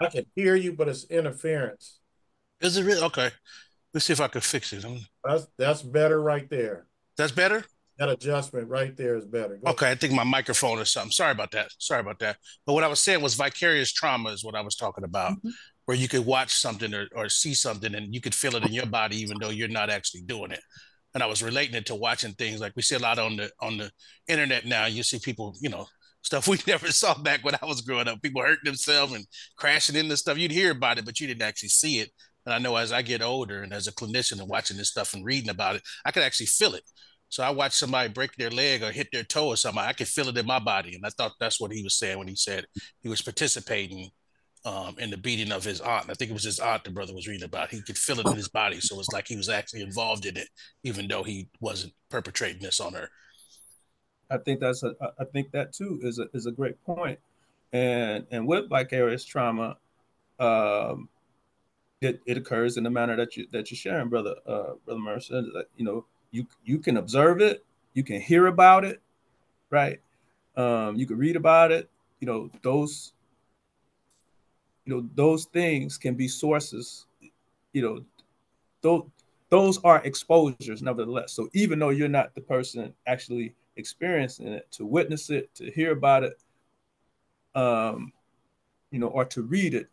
I can hear you, but it's interference. Is it really okay? Let's see if I can fix it. That's that's better right there. That's better. that adjustment right there is better. Go okay, I think my microphone or something. Sorry about that. Sorry about that. But what I was saying was vicarious trauma is what I was talking about, mm-hmm. where you could watch something or, or see something and you could feel it in your body even though you're not actually doing it. And I was relating it to watching things like we see a lot on the on the internet now. You see people, you know, stuff we never saw back when I was growing up. People hurting themselves and crashing into stuff. You'd hear about it, but you didn't actually see it. And I know as I get older and as a clinician and watching this stuff and reading about it, I could actually feel it. So I watch somebody break their leg or hit their toe or something. I could feel it in my body. And I thought that's what he was saying when he said he was participating um, in the beating of his aunt. I think it was his aunt the brother was reading about. He could feel it in his body. So it's like he was actually involved in it, even though he wasn't perpetrating this on her. I think that's a I think that too is a is a great point. And and with vicarious trauma, um, it, it occurs in the manner that you that you're sharing, brother uh, brother Mercer. You know, you you can observe it, you can hear about it, right? Um, you can read about it. You know, those you know those things can be sources. You know, those those are exposures, nevertheless. So even though you're not the person actually experiencing it, to witness it, to hear about it, um, you know, or to read it,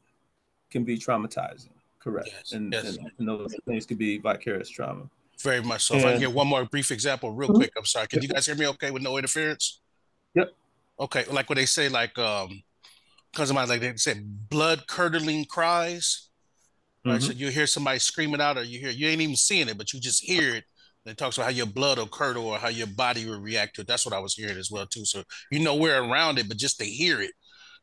can be traumatizing. Correct. Yes, and, yes. and, and those things could be vicarious trauma. Very much so. And, if I can get one more brief example, real quick. I'm sorry. Can you guys hear me okay with no interference? Yep. Okay. Like when they say like um to mind like they say blood curdling cries. Right. Mm-hmm. So you hear somebody screaming out or you hear you ain't even seeing it, but you just hear it. And it talks about how your blood will curdle or how your body will react to it. That's what I was hearing as well, too. So you know we're around it, but just to hear it,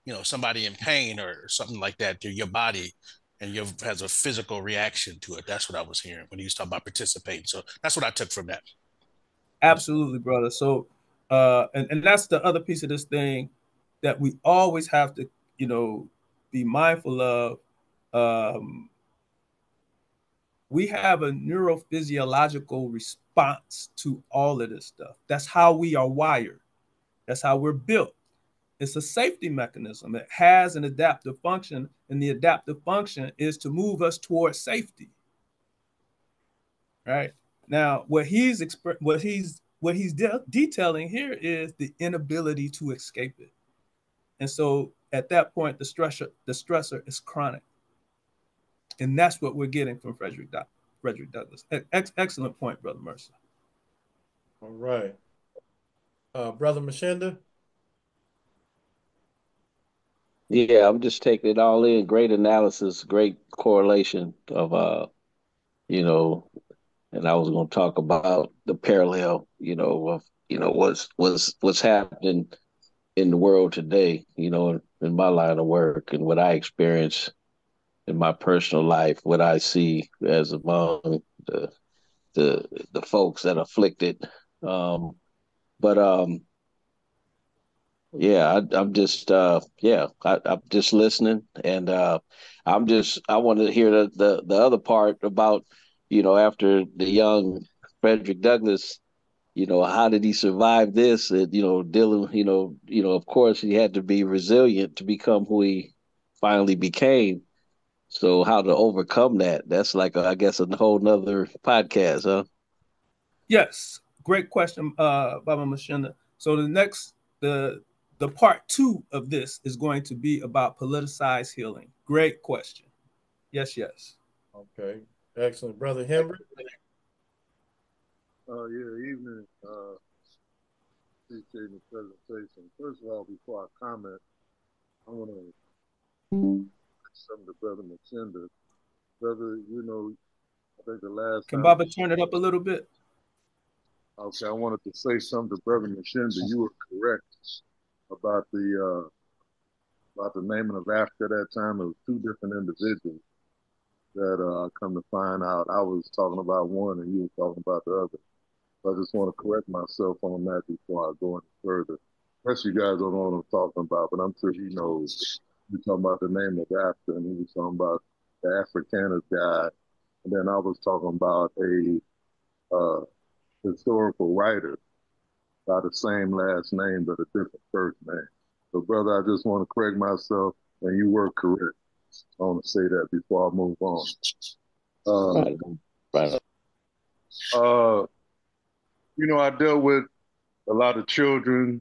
you know, somebody in pain or something like that, through your body and your has a physical reaction to it. That's what I was hearing when he was talking about participating. So that's what I took from that. Absolutely, brother. So, uh, and, and that's the other piece of this thing that we always have to, you know, be mindful of. Um, we have a neurophysiological response to all of this stuff. That's how we are wired. That's how we're built. It's a safety mechanism. It has an adaptive function, and the adaptive function is to move us towards safety. Right now, what he's exp- what he's what he's de- detailing here is the inability to escape it, and so at that point, the stressor the stressor is chronic, and that's what we're getting from Frederick Do- Frederick Douglass. Ex- excellent point, brother Mercer. All right, uh, brother Mashenda. Yeah, I'm just taking it all in. Great analysis, great correlation of uh, you know, and I was going to talk about the parallel, you know, of you know what's what's what's happening in the world today, you know, in, my line of work and what I experience in my personal life, what I see as among the the the folks that afflicted. Um, but um, yeah, I, am just uh, yeah, I, am just listening, and uh, I'm just I want to hear the, the the other part about you know after the young Frederick Douglass, you know how did he survive this? And, you know, Dylan, you know, you know, of course he had to be resilient to become who he finally became. So how to overcome that? That's like a, I guess a whole nother podcast, huh? Yes, great question, uh, Baba Mashenda. So the next the the part two of this is going to be about politicized healing. Great question. Yes, yes. Okay, excellent, brother Henry. Uh, yeah, evening. Uh, appreciate the presentation. First of all, before I comment, I want to some of the brother Machenda. Brother, you know, I think the last can Baba turn it up a little bit? Okay, I wanted to say something to brother Machenda. You were correct about the uh, about the naming of Africa at that time. It was two different individuals that uh, come to find out. I was talking about one and you were talking about the other. I just want to correct myself on that before I go any further. Rest you guys don't know what I'm talking about, but I'm sure he knows. You're talking about the name of Africa, and he was talking about the Afrikaners guy, and then I was talking about a uh, historical writer by the same last name but a different first name. So, brother, I just want to correct myself, and you were correct. I want to say that before I move on. Uh, right. Uh, you know, I dealt with a lot of children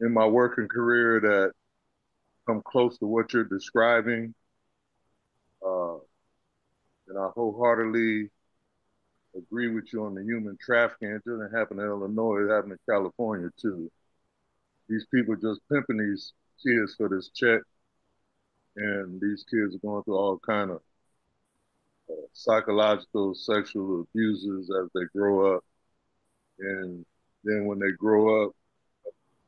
in my working career that come close to what you're describing. Uh, and I wholeheartedly agree with you on the human trafficking. It doesn't happen in Illinois, it happened in California too. These people just pimping these kids for this check. And these kids are going through all kind of uh, psychological, sexual abuses as they grow up. And then when they grow up,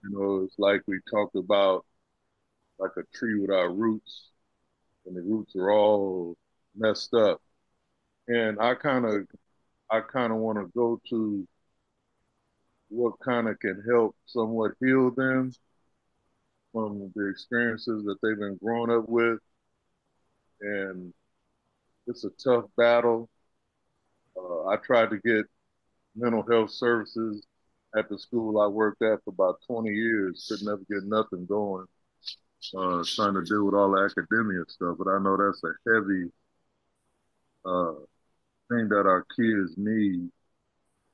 you know, it's like we talked about, like a tree without roots, and the roots are all messed up. And I kind of, I kind of want to go to what kind of can help somewhat heal them from the experiences that they've been growing up with. And it's a tough battle. Uh, I tried to get mental health services at the school I worked at for about 20 years, could never get nothing going. Uh, trying to deal with all the academia stuff, but I know that's a heavy uh, thing that our kids need.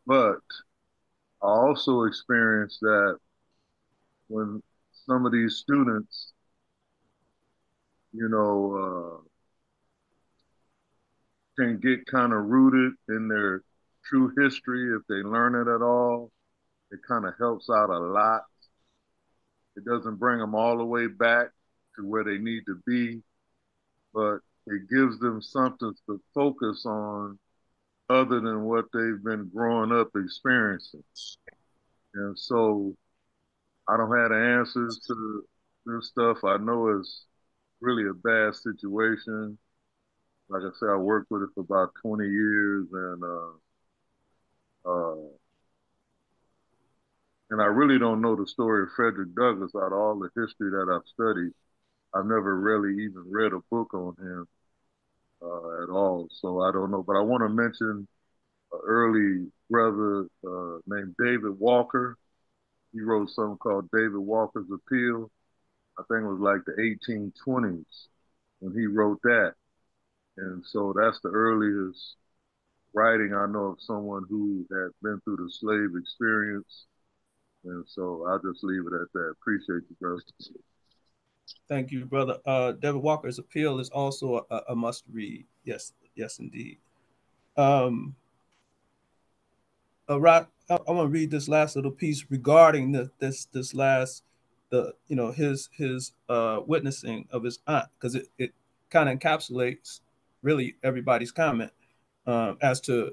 But I also experienced that when some of these students, you know, uh, can get kind of rooted in their true history if they learn it at all. It kind of helps out a lot. It doesn't bring them all the way back to where they need to be, but it gives them something to focus on other than what they've been growing up experiencing. And so I don't have the answers to this stuff. I know it's really a bad situation. Like I said, I worked with it for about 20 years and uh, uh, and I really don't know the story of Frederick Douglass out of all the history that I've studied. I've never really even read a book on him uh, at all, so I don't know. But I want to mention an early brother uh, named David Walker. He wrote something called David Walker's Appeal. I think it was like the 1820s when he wrote that. And so that's the earliest writing I know of someone who had been through the slave experience. And so I'll just leave it at that. Appreciate you, brother. Thank you, brother. Uh, David Walker's appeal is also a, a must read. Yes, yes, indeed. Um, uh, Rock, I, I want to read this last little piece regarding the, this this last the you know his his uh, witnessing of his aunt because it, it kind of encapsulates really everybody's comment um, as to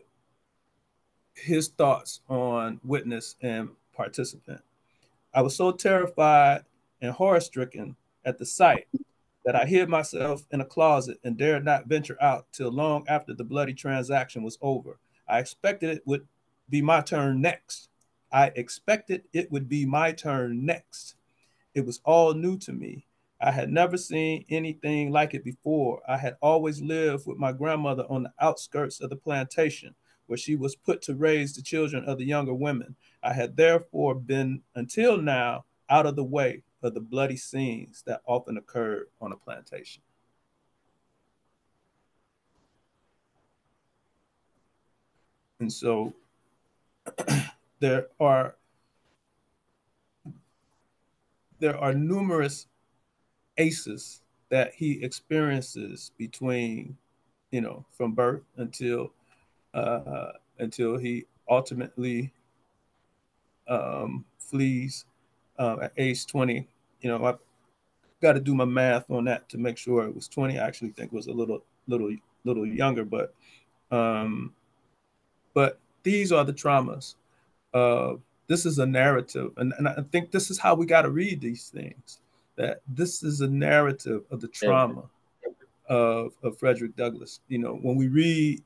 his thoughts on witness and participant. I was so terrified and horror stricken at the sight that I hid myself in a closet and dared not venture out till long after the bloody transaction was over. I expected it would be my turn next. I expected it would be my turn next. It was all new to me. I had never seen anything like it before. I had always lived with my grandmother on the outskirts of the plantation, where she was put to raise the children of the younger women. I had therefore been, until now, out of the way of the bloody scenes that often occurred on a plantation. And so there are there are numerous ACEs that he experiences between, you know, from birth until uh, until he ultimately um, flees uh, at age 20. You know, I've got to do my math on that to make sure it was 20. I actually think was a little, little, little younger, but, um, but these are the traumas. Uh, this is a narrative, and, and I think this is how we got to read these things that this is a narrative of the trauma of, of Frederick Douglass. You know, when we read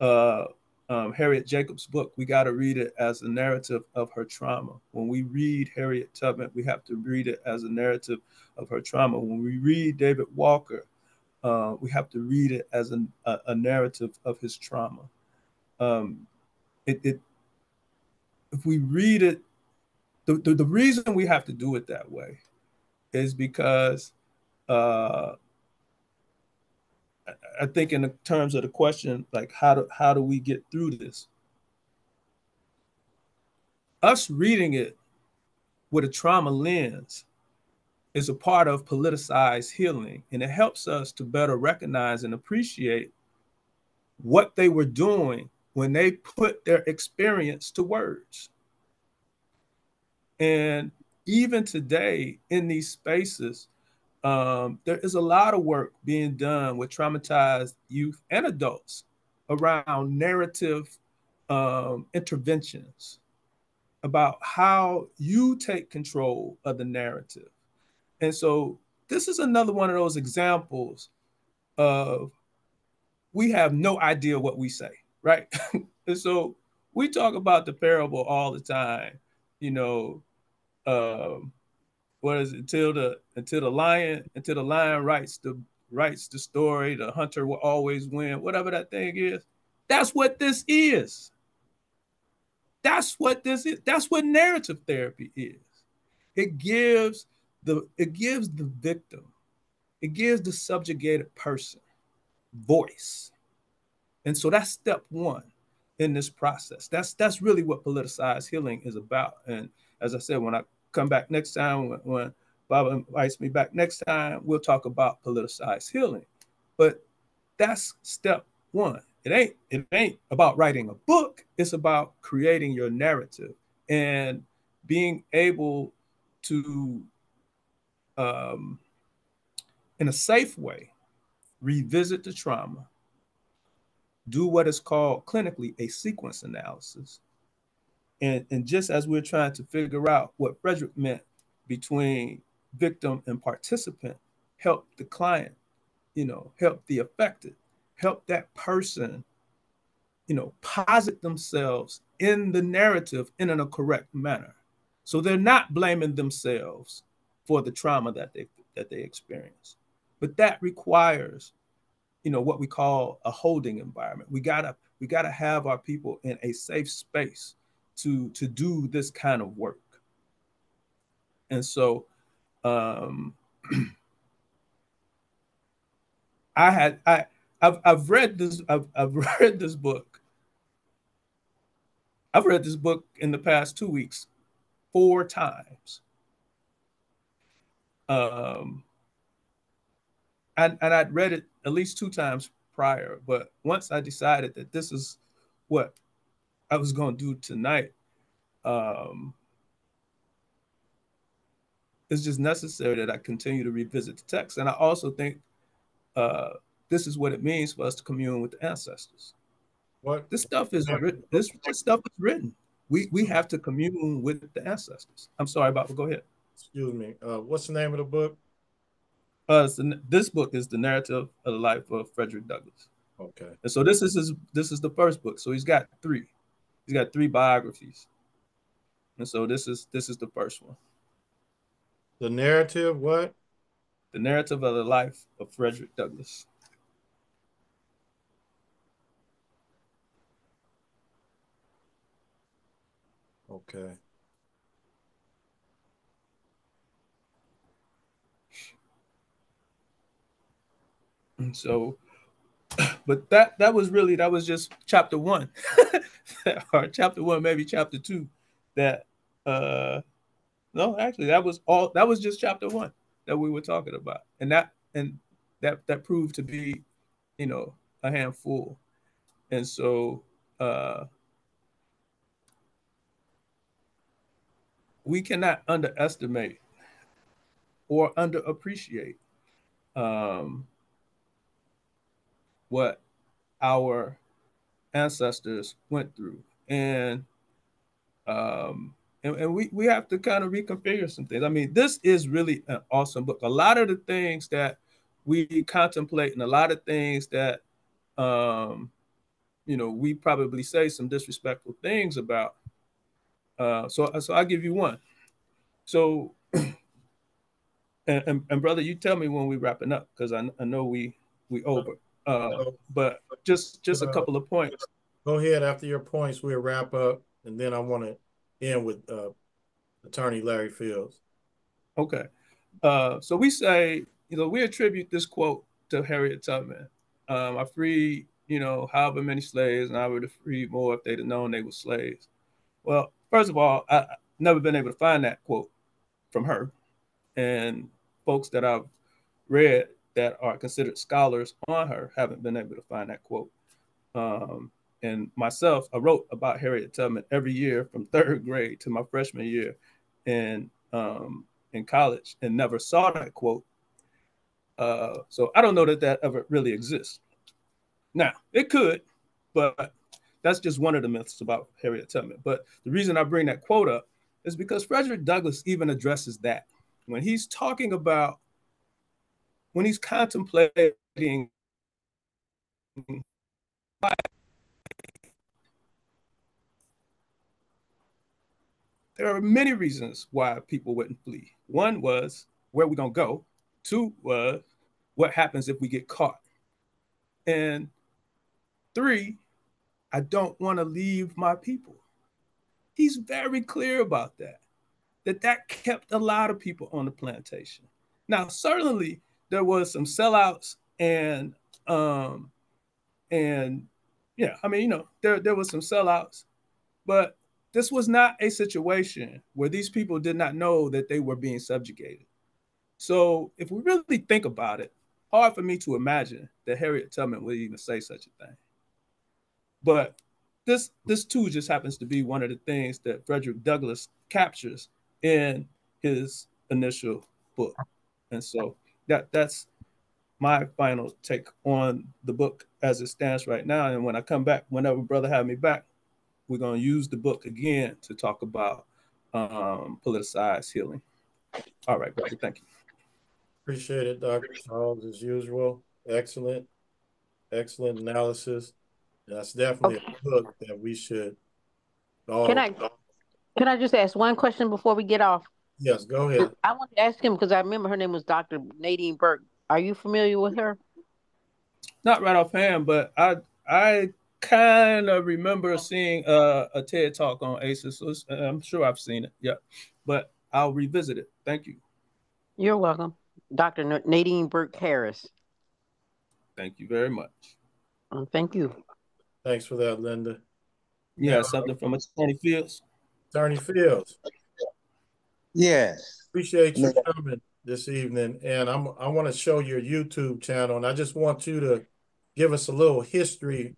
uh, um, Harriet Jacobs' book, we got to read it as a narrative of her trauma. When we read Harriet Tubman, we have to read it as a narrative of her trauma. When we read David Walker, uh, we have to read it as an, a, a, narrative of his trauma. Um, it, it, if we read it, the, the, the reason we have to do it that way is because uh, I think in terms of the question, like how do how do we get through this? us reading it with a trauma lens is a part of politicized healing, and it helps us to better recognize and appreciate what they were doing when they put their experience to words. And even today in these spaces, um, there is a lot of work being done with traumatized youth and adults around narrative um, interventions about how you take control of the narrative. And so this is another one of those examples of we have no idea what we say, right? and so we talk about the parable all the time, you know, um, what is it, until the until the lion until the lion writes the writes the story, the hunter will always win, whatever that thing is. That's what this is. That's what this is. That's what narrative therapy is. It gives the it gives the victim, it gives the subjugated person voice. And so that's step one in this process. That's that's really what politicized healing is about. And as I said, when I come back next time, when, when Bob invites me back next time, we'll talk about politicized healing. But that's step one. It ain't it ain't about writing a book. It's about creating your narrative and being able to um, in a safe way, revisit the trauma, do what is called clinically a sequence analysis. And, and just as we're trying to figure out what Frederick meant between victim and participant, help the client, you know, help the affected, help that person, you know, posit themselves in the narrative in a correct manner. So they're not blaming themselves for the trauma that they that they experience. But that requires, you know, what we call a holding environment. We gotta we gotta have our people in a safe space to to do this kind of work. And so um I had I I've I've read this I've I've read this book. I've read this book in the past two weeks four times. Um, and, and I'd read it at least two times prior, but once I decided that this is what I was going to do tonight, um, it's just necessary that I continue to revisit the text. And I also think uh, this is what it means for us to commune with the ancestors. What this stuff is written. This, this stuff is written. We we have to commune with the ancestors. I'm sorry about. Go ahead. Excuse me. Uh, what's the name of the book? Uh, the, this book is the narrative of the life of Frederick Douglass. Okay. And so this is his, this is the first book. So he's got three. He's got three biographies. And so this is this is the first one. The narrative, what? The narrative of the life of Frederick Douglass. Okay. And so, but that that was really that was just chapter one, or chapter one, maybe chapter two. That uh, no, actually, that was all. That was just chapter one that we were talking about, and that and that that proved to be, you know, a handful. And so, uh, we cannot underestimate or underappreciate um, what our ancestors went through. And um, and, and we, we have to kind of reconfigure some things. I mean, this is really an awesome book. A lot of the things that we contemplate and a lot of things that um, you know, we probably say some disrespectful things about. Uh, so, so I'll give you one. So, and, and, and, brother, you tell me when we wrapping up because I, I know we we over. Uh, but just just a couple of points. Go ahead. After your points, we'll wrap up, and then I want to end with uh, Attorney Larry Fields. Okay. Uh, so we say, you know, we attribute this quote to Harriet Tubman. Um, I freed, you know, however many slaves, and I would have freed more if they'd have known they were slaves. Well, first of all, I never been able to find that quote from her, and folks that I've read that are considered scholars on her haven't been able to find that quote. Um, and myself, I wrote about Harriet Tubman every year from third grade to my freshman year in um, in college, and never saw that quote. Uh, so I don't know that that ever really exists. Now it could, but that's just one of the myths about Harriet Tubman. But the reason I bring that quote up is because Frederick Douglass even addresses that when he's talking about when he's contemplating there are many reasons why people wouldn't flee. One was where we gonna go. Two was what happens if we get caught. And three, I don't want to leave my people. He's very clear about that. That that kept a lot of people on the plantation. Now, certainly there was some sellouts and um and yeah, I mean, you know, there there was some sellouts, but this was not a situation where these people did not know that they were being subjugated. So if we really think about it, hard for me to imagine that Harriet Tubman would even say such a thing. But this this too just happens to be one of the things that Frederick Douglass captures in his initial book. And so that that's my final take on the book as it stands right now. And when I come back, whenever brother have me back, we're going to use the book again to talk about um, politicized healing. All right, brother. Thank you. Appreciate it, Dr. Charles, as usual. Excellent, excellent analysis. That's definitely okay. a book that we should. All can I can I just ask one question before we get off? Yes, go ahead. I want to ask him because I remember her name was Dr. Nadine Burke. Are you familiar with her? Not right offhand, but I I kind of remember seeing uh, a TED talk on ACEs. So I'm sure I've seen it. Yeah, but I'll revisit it. Thank you. You're welcome, Dr. Nadine Burke Harris. Thank you very much. Um, thank you. Thanks for that, Linda. Yeah, something from Attorney Fields. Attorney Fields. Yes. Appreciate you coming this evening. And I'm I want to show your YouTube channel, and I just want you to give us a little history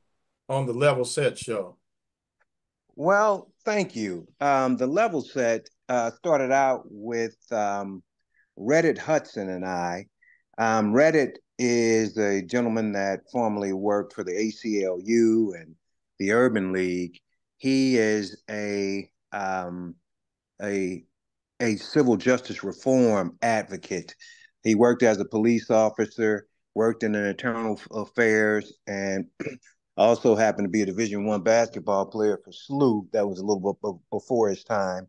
on the Level Set show. Well, thank you. Um, the Level Set uh, started out with um, Redditt Hudson and I. Um, Redditt is a gentleman that formerly worked for the ACLU and the Urban League. He is a um, a a civil justice reform advocate. He worked as a police officer, worked in internal affairs, and also happened to be a Division One basketball player for SLU. That was a little bit before his time,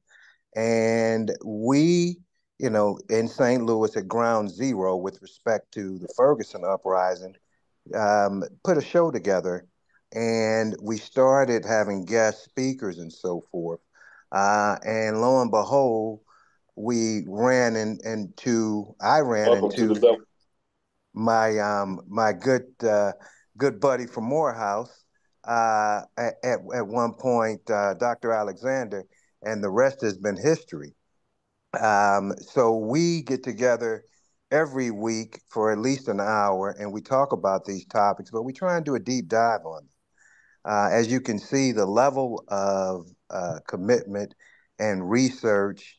and we, you know, in St. Louis at Ground Zero with respect to the Ferguson uprising, um, put a show together, and we started having guest speakers and so forth. Uh, and lo and behold, we ran in, into I ran Welcome into my um my good uh, good buddy from Morehouse uh, at, at one point, uh, Dr. Alexander, and the rest has been history. Um, so we get together every week for at least an hour and we talk about these topics, but we try and do a deep dive on them. Uh, as you can see, the level of uh, commitment and research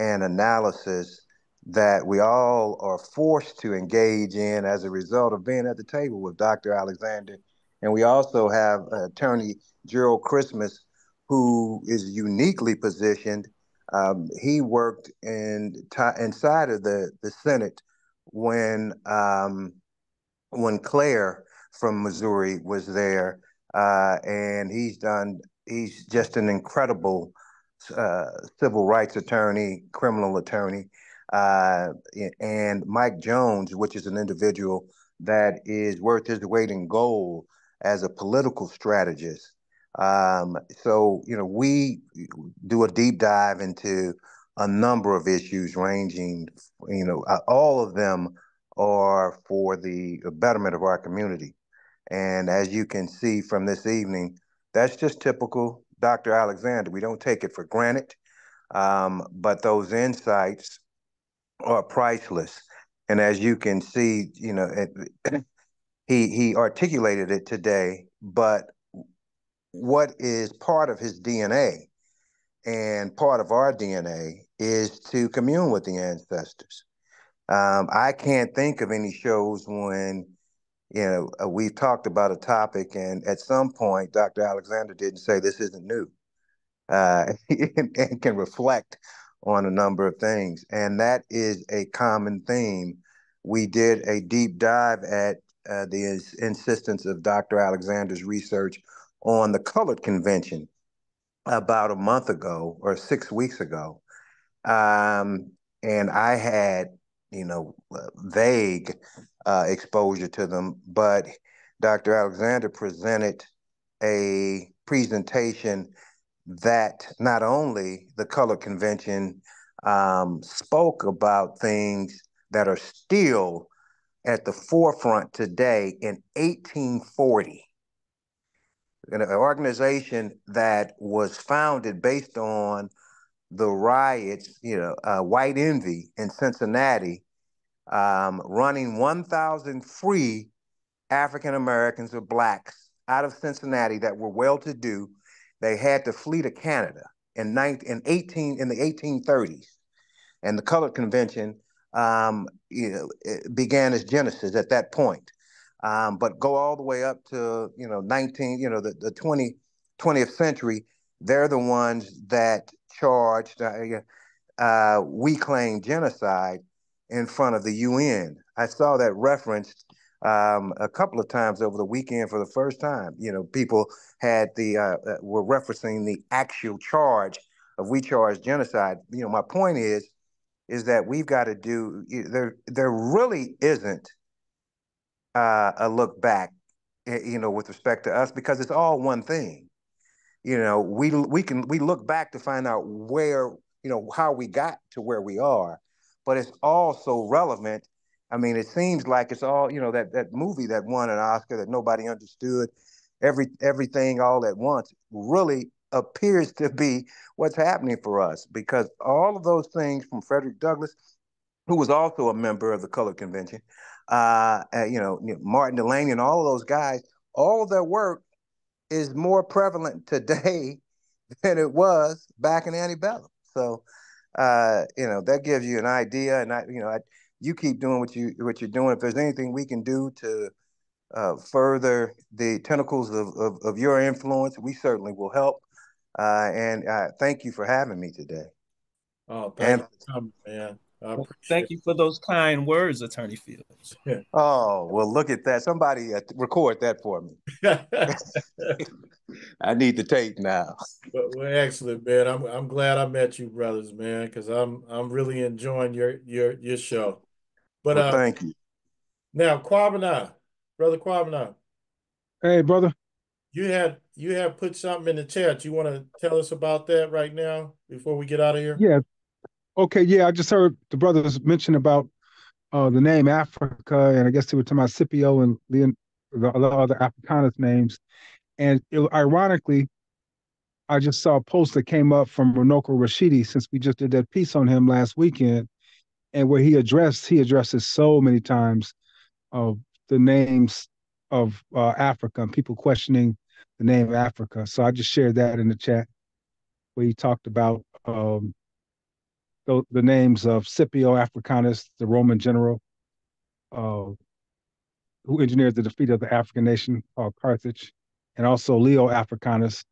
and analysis that we all are forced to engage in as a result of being at the table with Dr. Alexander. And we also have attorney Gerald Christmas, who is uniquely positioned. Um, he worked in t- inside of the, the Senate when um, when Claire from Missouri was there, uh, and he's done. He's just an incredible uh, civil rights attorney, criminal attorney, uh, and Mike Jones, which is an individual that is worth his weight in gold as a political strategist. Um, so, you know, we do a deep dive into a number of issues ranging, you know, uh, all of them are for the betterment of our community. And as you can see from this evening, that's just typical Dr. Alexander. We don't take it for granted, um, but those insights are priceless. And as you can see, you know, it, he he articulated it today. But what is part of his DNA and part of our DNA is to commune with the ancestors. Um, I can't think of any shows when you know, uh, we've talked about a topic, and at some point, Dr. Alexander didn't say this isn't new, uh, and, can reflect on a number of things. And that is a common theme. We did a deep dive at uh, the insistence of Dr. Alexander's research on the colored convention about a month ago or six weeks ago. Um, and I had, you know, vague uh, exposure to them. But Dr. Alexander presented a presentation that not only the color convention um, spoke about things that are still at the forefront today in 1840 an organization that was founded based on the riots, you know, uh, white envy in Cincinnati um, running 1,000 free African Americans or blacks out of Cincinnati that were well to do. They had to flee to Canada in, 19, in 18 in the 1830s, and the Colored Convention um, you know, began its genesis at that point. Um, but go all the way up to you know 19, you know the, the 20, 20th century. They're the ones that charged. Uh, uh, we claim genocide in front of the UN. I saw that referenced um, a couple of times over the weekend for the first time. You know, people had the uh, uh, were referencing the actual charge of we charge genocide. You know, my point is is that we've got to do there. There really isn't uh, a look back, eh, you know, with respect to us because it's all one thing. You know, we we can we look back to find out where you know how we got to where we are but it's all so relevant. I mean, it seems like it's all you know that that movie that won an Oscar that nobody understood, every everything all at once really appears to be what's happening for us because all of those things from Frederick Douglass, who was also a member of the Color Convention, uh, uh, you know, Martin Delany and all of those guys, all of their work is more prevalent today than it was back in antebellum. So uh, you know, that gives you an idea. And I, you know, I, you keep doing what you what you're doing. If there's anything we can do to uh, further the tentacles of, of, of, your influence, we certainly will help. Uh, and uh, thank you for having me today. Oh, thank and, you, coming, man. Well, thank you for those kind words, Attorney Fields. oh, well, look at that. Somebody uh, record that for me. I need the tape now. But well, excellent, man. I'm I'm glad I met you, brothers, man, because I'm I'm really enjoying your your your show. But well, uh, thank you. Now, Kwabena, brother Kwabena. Hey, brother. You had you have put something in the chat. You want to tell us about that right now before we get out of here? Yeah. Okay. Yeah, I just heard the brothers mention about uh, the name Africa, and I guess they were talking about Scipio and the, the other Afrikaners names. And it, ironically, I just saw a post that came up from Runoko Rashidi since we just did that piece on him last weekend, and where he addressed he addresses so many times of the names of uh, Africa and people questioning the name Africa. So I just shared that in the chat where he talked about um, the, the names of Scipio Africanus, the Roman general, uh, who engineered the defeat of the African nation called Carthage, and also Leo Africanus.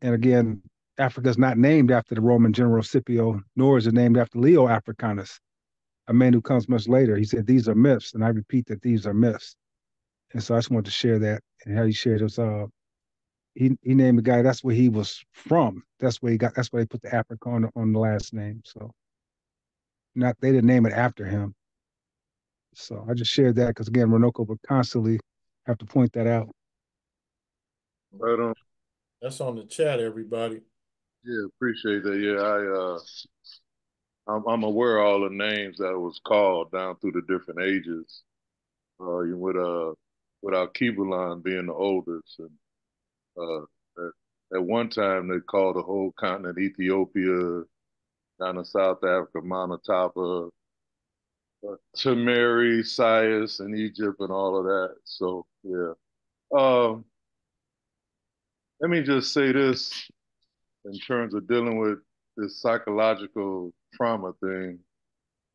And again, Africa is not named after the Roman general Scipio, nor is it named after Leo Africanus, a man who comes much later. He said, These are myths. And I repeat that these are myths. And so I just wanted to share that and how he shared his uh he he named the guy, that's where he was from. That's where he got that's why they put the Africa on on the last name. So not they didn't name it after him. So I just shared that because again, Runoko would constantly have to point that out. Right on. That's on the chat, everybody. Yeah, appreciate that. Yeah, I uh I'm, I'm aware of all the names that was called down through the different ages. Uh with uh with Alkebulan being the oldest and uh at one time they called the whole continent Ethiopia, down in South Africa, Mount Tapa, uh, Tamari, Sias, and Egypt, and all of that. So yeah. Um, let me just say this in terms of dealing with this psychological trauma thing.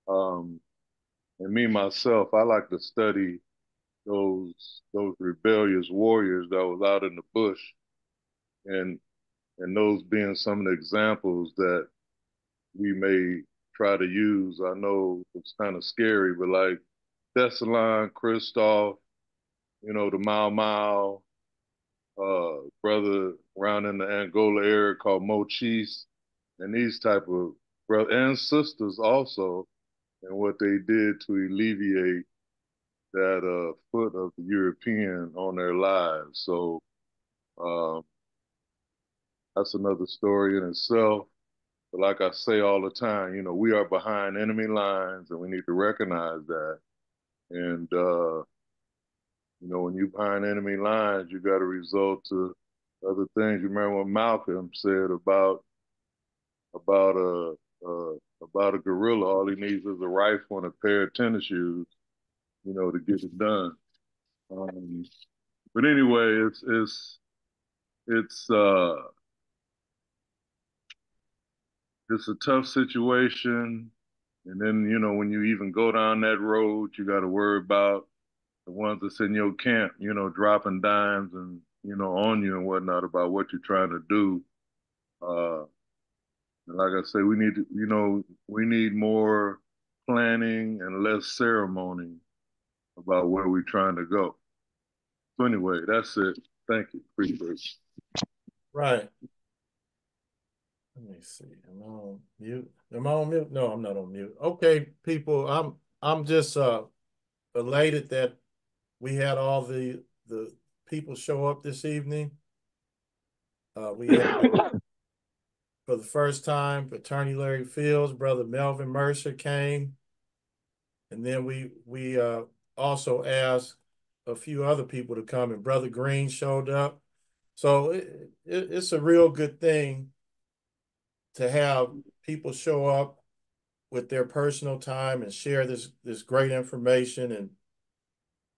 Um, and me myself, I like to study those those rebellious warriors that was out in the bush, and and those being some of the examples that we may try to use. I know it's kind of scary, but like Dessalines, Christophe, you know, the Mau Mau, uh, brother around in the Angola area called Mochis, and these type of brothers and sisters also, and what they did to alleviate that uh, foot of the European on their lives. So um, that's another story in itself. But like I say all the time, you know, we are behind enemy lines and we need to recognize that. And, uh, you know, when you're behind enemy lines, you got to resort to other things. You remember what Malcolm said about about a, about a guerrilla. All he needs is a rifle and a pair of tennis shoes, you know, to get it done. Um, but anyway, it's it's it's uh it's a tough situation. And then, you know, when you even go down that road, you got to worry about the ones that's in your camp, you know, dropping dimes and, you know, on you and whatnot about what you're trying to do. Uh, and like I say, we need to, you know, we need more planning and less ceremony about where we're trying to go. So anyway, that's it. Thank you. Appreciate it. Right. Let me see. Am I on mute? Am I on mute? No, I'm not on mute. Okay, people, I'm I'm just uh elated that we had all the the people show up this evening. Uh we had for the first time, Attorney Larry Fields, brother Melvin Mercer came. And then we we uh also asked a few other people to come and brother Green showed up. So it, it, it's a real good thing to have people show up with their personal time and share this this great information. And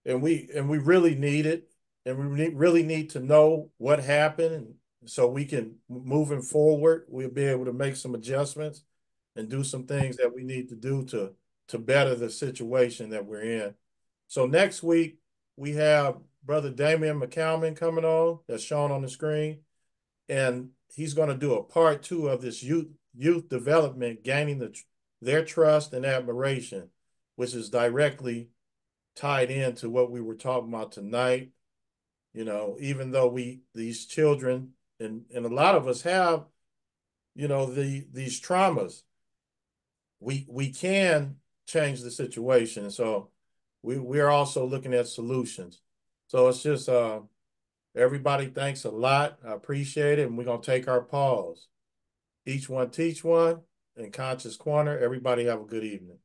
and we and we really need it. And we need, really need to know what happened. So we can moving forward we'll be able to make some adjustments and do some things that we need to do to to better the situation that we're in. So next week we have brother Damian McCalman coming on. That's shown on the screen. And he's going to do a part two of this youth youth development, gaining the their trust and admiration, which is directly tied into what we were talking about tonight. You know, even though we these children and and a lot of us have, you know, the these traumas, we we can change the situation. So we we're also looking at solutions. So it's just uh Everybody, thanks a lot. I appreciate it. And we're going to take our pause. Each one teach one in Conscious Corner. Everybody have a good evening.